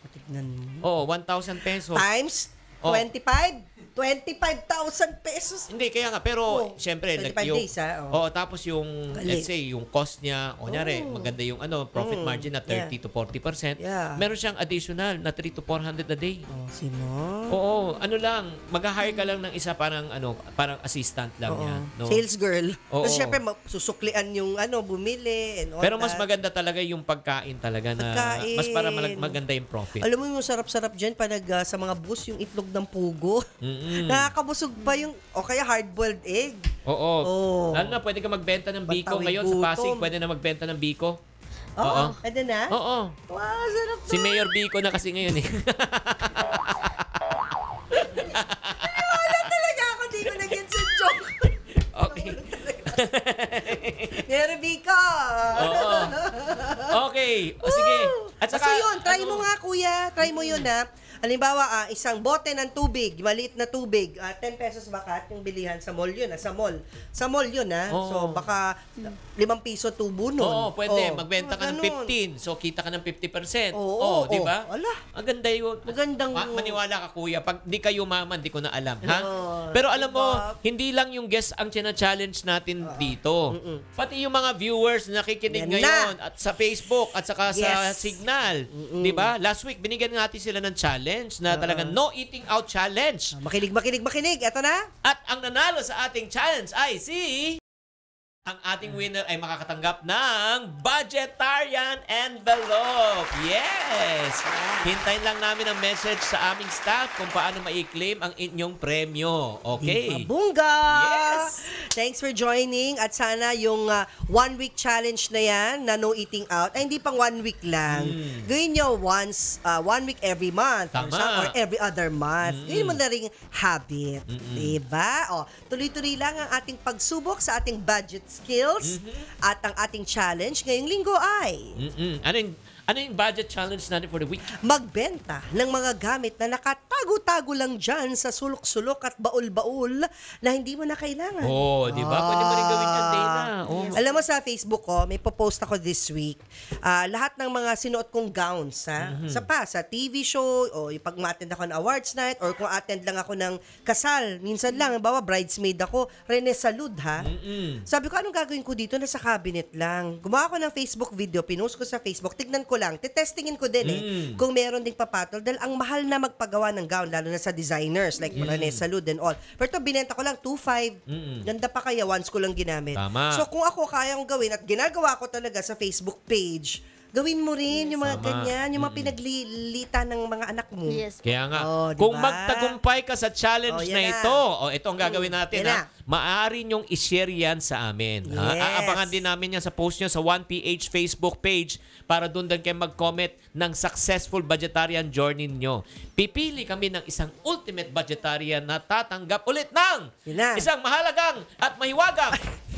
Tignan mo. Oo, 1,000 pesos. Times Oh. 25. 25,000 pesos. Hindi, kaya nga. Pero, Oh, syempre, 25 like, yung, days, oh. Oo, tapos yung, Galing. let's say, yung cost niya, o nyari, Oh. maganda yung ano, profit Mm, margin na 30 to 40%. Yeah. Meron siyang additional na 3 to 400 a day. Oh, sino? Oo, ano lang, mag-hire ka lang ng isa parang ano, parang assistant lang Oo. yan, no? Sales girl. Oo. Kasi syempre, susuklian yung ano, bumili and all Pero mas that. maganda talaga yung pagkain talaga na Pagkain. mas para maganda yung profit. Alam mo yung sarap-sarap dyan pag ah, sa mga bus, yung itlog ng pugo. Mm-mm. Nakakabusog pa yung, o kaya hard-boiled egg. Oo. Oo. Lalo na pwede ka magbenta ng biko ngayon sa Pasig, gutom. pwede na magbenta ng biko. Oo. Oo. Pwede na? Oo. Wow, sarap Si Mayor Biko na kasi ngayon eh. talaga ako, di ko na get sa joke. okay. <laughs> Mary Bika. Oo. Okay. O sige. At saka, Kasi yun, try ano- mo nga kuya. Try mo yun ha. Halimbawa, ah, isang bote ng tubig, maliit na tubig, ah, 10 pesos baka yung bilihan sa mall yun, ah, sa mall. Sa mall yun, ha? Oo. So, baka 5 piso tubo nun. Oo, pwede. Oo. Magbenta ka ng Ganun. 15. So, kita ka ng 50%. Oo, di oo. ba? Ala. Ang ganda yun. Magandang- Ma- maniwala ka, kuya. Pag di kayo maman, di ko na alam. Ha? Oo, Pero alam mo, diba? hindi lang yung guest ang china-challenge natin dito. Pati yung mga viewers na nakikinig Yan ngayon at sa Facebook at saka sa Yes. Signal. Di ba? Last week, binigyan natin sila ng challenge na talagang no eating out challenge. Makinig, makinig, makinig. Eto na. At ang nanalo sa ating challenge ay si... Ang ating winner ay makakatanggap ng Budgetarian Envelope. Yes! Hintayin lang namin ang message sa aming staff kung paano ma-claim ang inyong premyo. Okay? Bunga! Yes! Thanks for joining. At sana yung ah, one week challenge na yan, na no eating out, ay hindi pang one week lang. Gawin nyo once, ah, one week every month. Or. Tama. some- or every other month. Mm. Gawin mo na ring habit. Diba? O, tuloy-tuloy lang ang ating pagsubok sa ating budget skills Mm-hmm. at ang ating challenge ngayong linggo ay Mm-mm. Ano yung, ano yung budget challenge natin for the week? magbenta ng mga gamit na nakatago-tago lang dyan sa sulok-sulok at baul-baul na hindi mo na kailangan. Oh, di ba? Pwede mo rin gawin yan, Dana. Oh. Alam mo sa Facebook ko, may post ako this week. Ah, lahat ng mga sinuot kong gowns, ha? Mm-hmm. Sa pa, sa TV show, o yung pag ma-attend ako ng awards night, or kung attend lang ako ng kasal, minsan lang, bawa bridesmaid ako, Rene Salud, ha? Mm-mm. Sabi ko, anong gagawin ko dito? Nasa cabinet lang. Gumawa ko ng Facebook video, pinost ko sa Facebook, tignan ko lang, titestingin ko din eh, Mm. kung meron ding papatol, dahil ang mahal na magpagawa ng gown, lalo na sa designers, like Rene Salud and all. Pero ito, binenta ko lang, 2.5. Mm-mm. Ganda pa kaya, once ko lang ginamit. Tama. So, kung ako kaya kong gawin at ginagawa ko talaga sa Facebook page, gawin mo rin yung mga Tama. ganyan, yung mga pinaglilita ng mga anak mo. Yes. Kaya nga, Oh, di kung magtagumpay ka sa challenge Oh, na na. ito, o ito ang gagawin natin, yan ha? maaari nyong i-share yan sa amin. ha? Yes. Aabangan din namin yan sa post nyo sa 1PH Facebook page para doon din kayo mag-comment ng successful budgetarian journey nyo. Pipili kami ng isang ultimate budgetarian na tatanggap ulit ng na. isang mahalagang at mahiwagang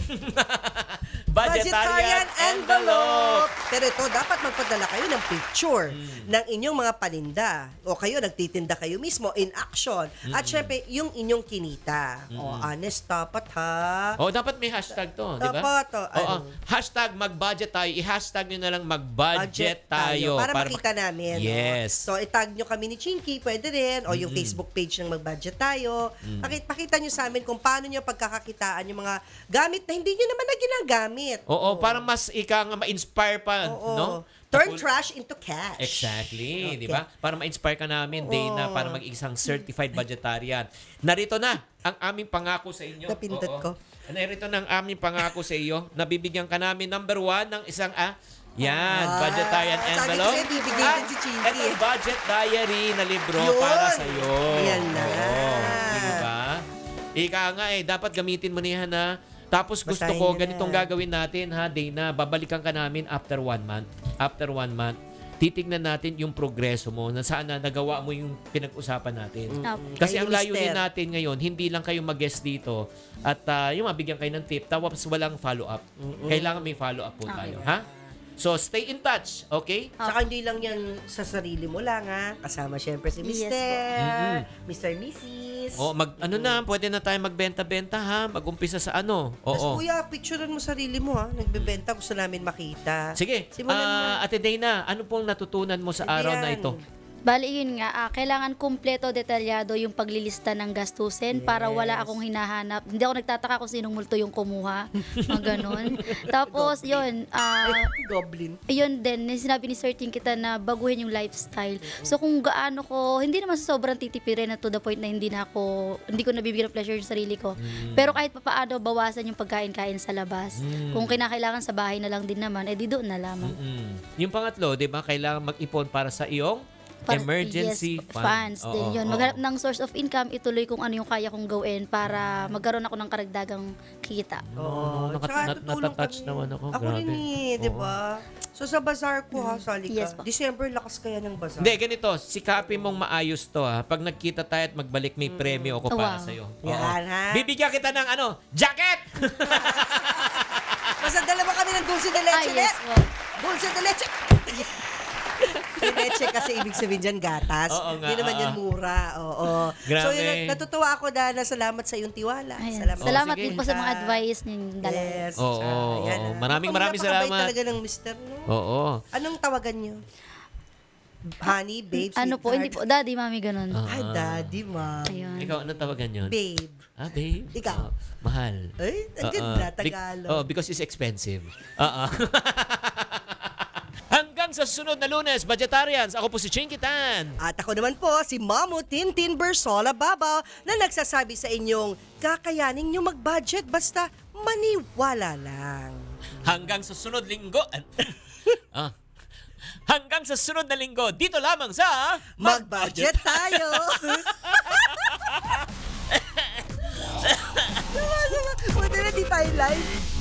<laughs> Budgetarian envelope. Pero ito, dapat magpadala kayo ng picture Hmm. ng inyong mga paninda. O kayo, nagtitinda kayo mismo in action. At Hmm. syempre, yung inyong kinita. O, honest dapat ha. Oh, dapat may hashtag to, di ba? Dapat, oh, Oo. ano? hashtag mag-budget tayo. I-hashtag nyo na lang mag-budget tayo. Para, mak- makita namin. Yes. O. So, itag nyo kami ni Chinky, pwede rin. O yung Facebook page ng Mag-Budget Tayo. Mm. Pakita, pakita nyo sa amin kung paano nyo pagkakakitaan yung mga gamit na hindi nyo naman na ginagamit. Oo, para mas ika nga ma-inspire pa, Oo. no? Turn trash into cash. Exactly, Okay. di ba? Para ma-inspire ka namin, Dana, para maging isang certified <laughs> budgetarian. Narito na ang aming pangako sa inyo. Napindot Oo. ko. Narito na ang aming pangako sa iyo. Nabibigyan ka namin number one ng isang ah, yan, Ah, sabi ko envelope. sa'yo, bibigyan din si Chinky Ito budget diary na libro Yun. para sa iyo. Yan na. Di ba? Ika nga eh, dapat gamitin mo niyan ha. Tapos gusto Basahin ko, ganitong na. gagawin natin ha, Dana. Babalikan ka namin after one month. After one month. titignan natin yung progreso mo na sana nagawa mo yung pinag-usapan natin. Opo. Kasi ang layunin natin ngayon, hindi lang kayo mag-guest dito at ah, yung mabigyan kayo ng tip, tapos walang follow-up. Kailangan may follow-up po Okay. tayo. Ha? So, stay in touch, okay? Tsaka hindi lang yan sa sarili mo lang ha. Kasama syempre si Yes Mr. Mr. Mrs. O, mag, ano na, pwede na tayo magbenta-benta ha? Mag-umpisa sa ano? Tapos Oo. kuya, picturean mo sarili mo ha. Nagbebenta, gusto namin makita. Sige, Simulan mo. ah, Ate Dana, ano pong natutunan mo sa Sige araw na yan. ito? Bali, yun nga, ah, kailangan kumpleto, detalyado yung paglilista ng gastusin para wala Yes. akong hinahanap. Hindi ako nagtataka kung sinong multo yung kumuha. <laughs> Mga ganun. Tapos, yun, ah, <laughs> Goblin. yun din, sinabi ni Sir Ting kita na baguhin yung lifestyle. So kung gaano ko, hindi naman sa sobrang titipirin na to the point na hindi na ako, hindi ko nabibigyan pleasure yung sarili ko. Pero kahit papaano, bawasan yung pagkain-kain sa labas. Kung kinakailangan sa bahay na lang din naman, edi doon na lamang. Mm. Yung pangatlo, 'di ba, kailangan mag-ipon para sa iyong Para- emergency yes, fund. funds Oo, din yun. Maghanap ng source of income, ituloy kung ano yung kaya kong gawin para magkaroon ako ng karagdagang kita. Oo, nakat- Tsaka nat- natatouch kami. naman ako, Ako grabe. rin eh, di ba? So sa bazaar ko ha, sali ka. Yes po. December, lakas kaya ng bazaar. Hindi, ganito, sikapin mong maayos to ha. Pag nagkita tayo at magbalik, may premyo ako para Wow. sa'yo. Oo. Yan, ha? Bibigyan kita ng ano, jacket! <laughs> Basta dalawa kami ng dulce de leche. Ah, yes. Wow. Dulce de leche. Leche kasi ibig sabihin dyan gatas. Oo nga, Hindi naman oo. yan mura. Oo. So Grabe. yun, natutuwa ako dahil salamat sa iyong tiwala. Ayan. Salamat, Salamat, sige. din po sa mga advice ninyong dalawa. Yes. Oo, Yan, oo. ah. Maraming, maraming salamat. talaga ng mister, no? Oo. Anong tawagan niyo? Honey, babe, Ano po, hindi po, daddy, mami, ganun. Ah. Ay, daddy, ma'am. Ayun. Ikaw, anong tawagan yun? Babe. Ah, babe? Ikaw? Oh, mahal. Ay, ang ganda, Tagalog. oh, because it's expensive. Oo. <laughs> sa susunod na lunes, Budgetarians. Ako po si Chinky Tan. At ako naman po si Mamo Tintin Bersola Babaw na nagsasabi sa inyong kakayanin nyo mag-budget basta maniwala lang. Hanggang sa sunod linggo. <laughs> ah. Hanggang sa sunod na linggo, dito lamang sa... Mag-budget tayo! <laughs> Sama, sama. Buti na di tayo live.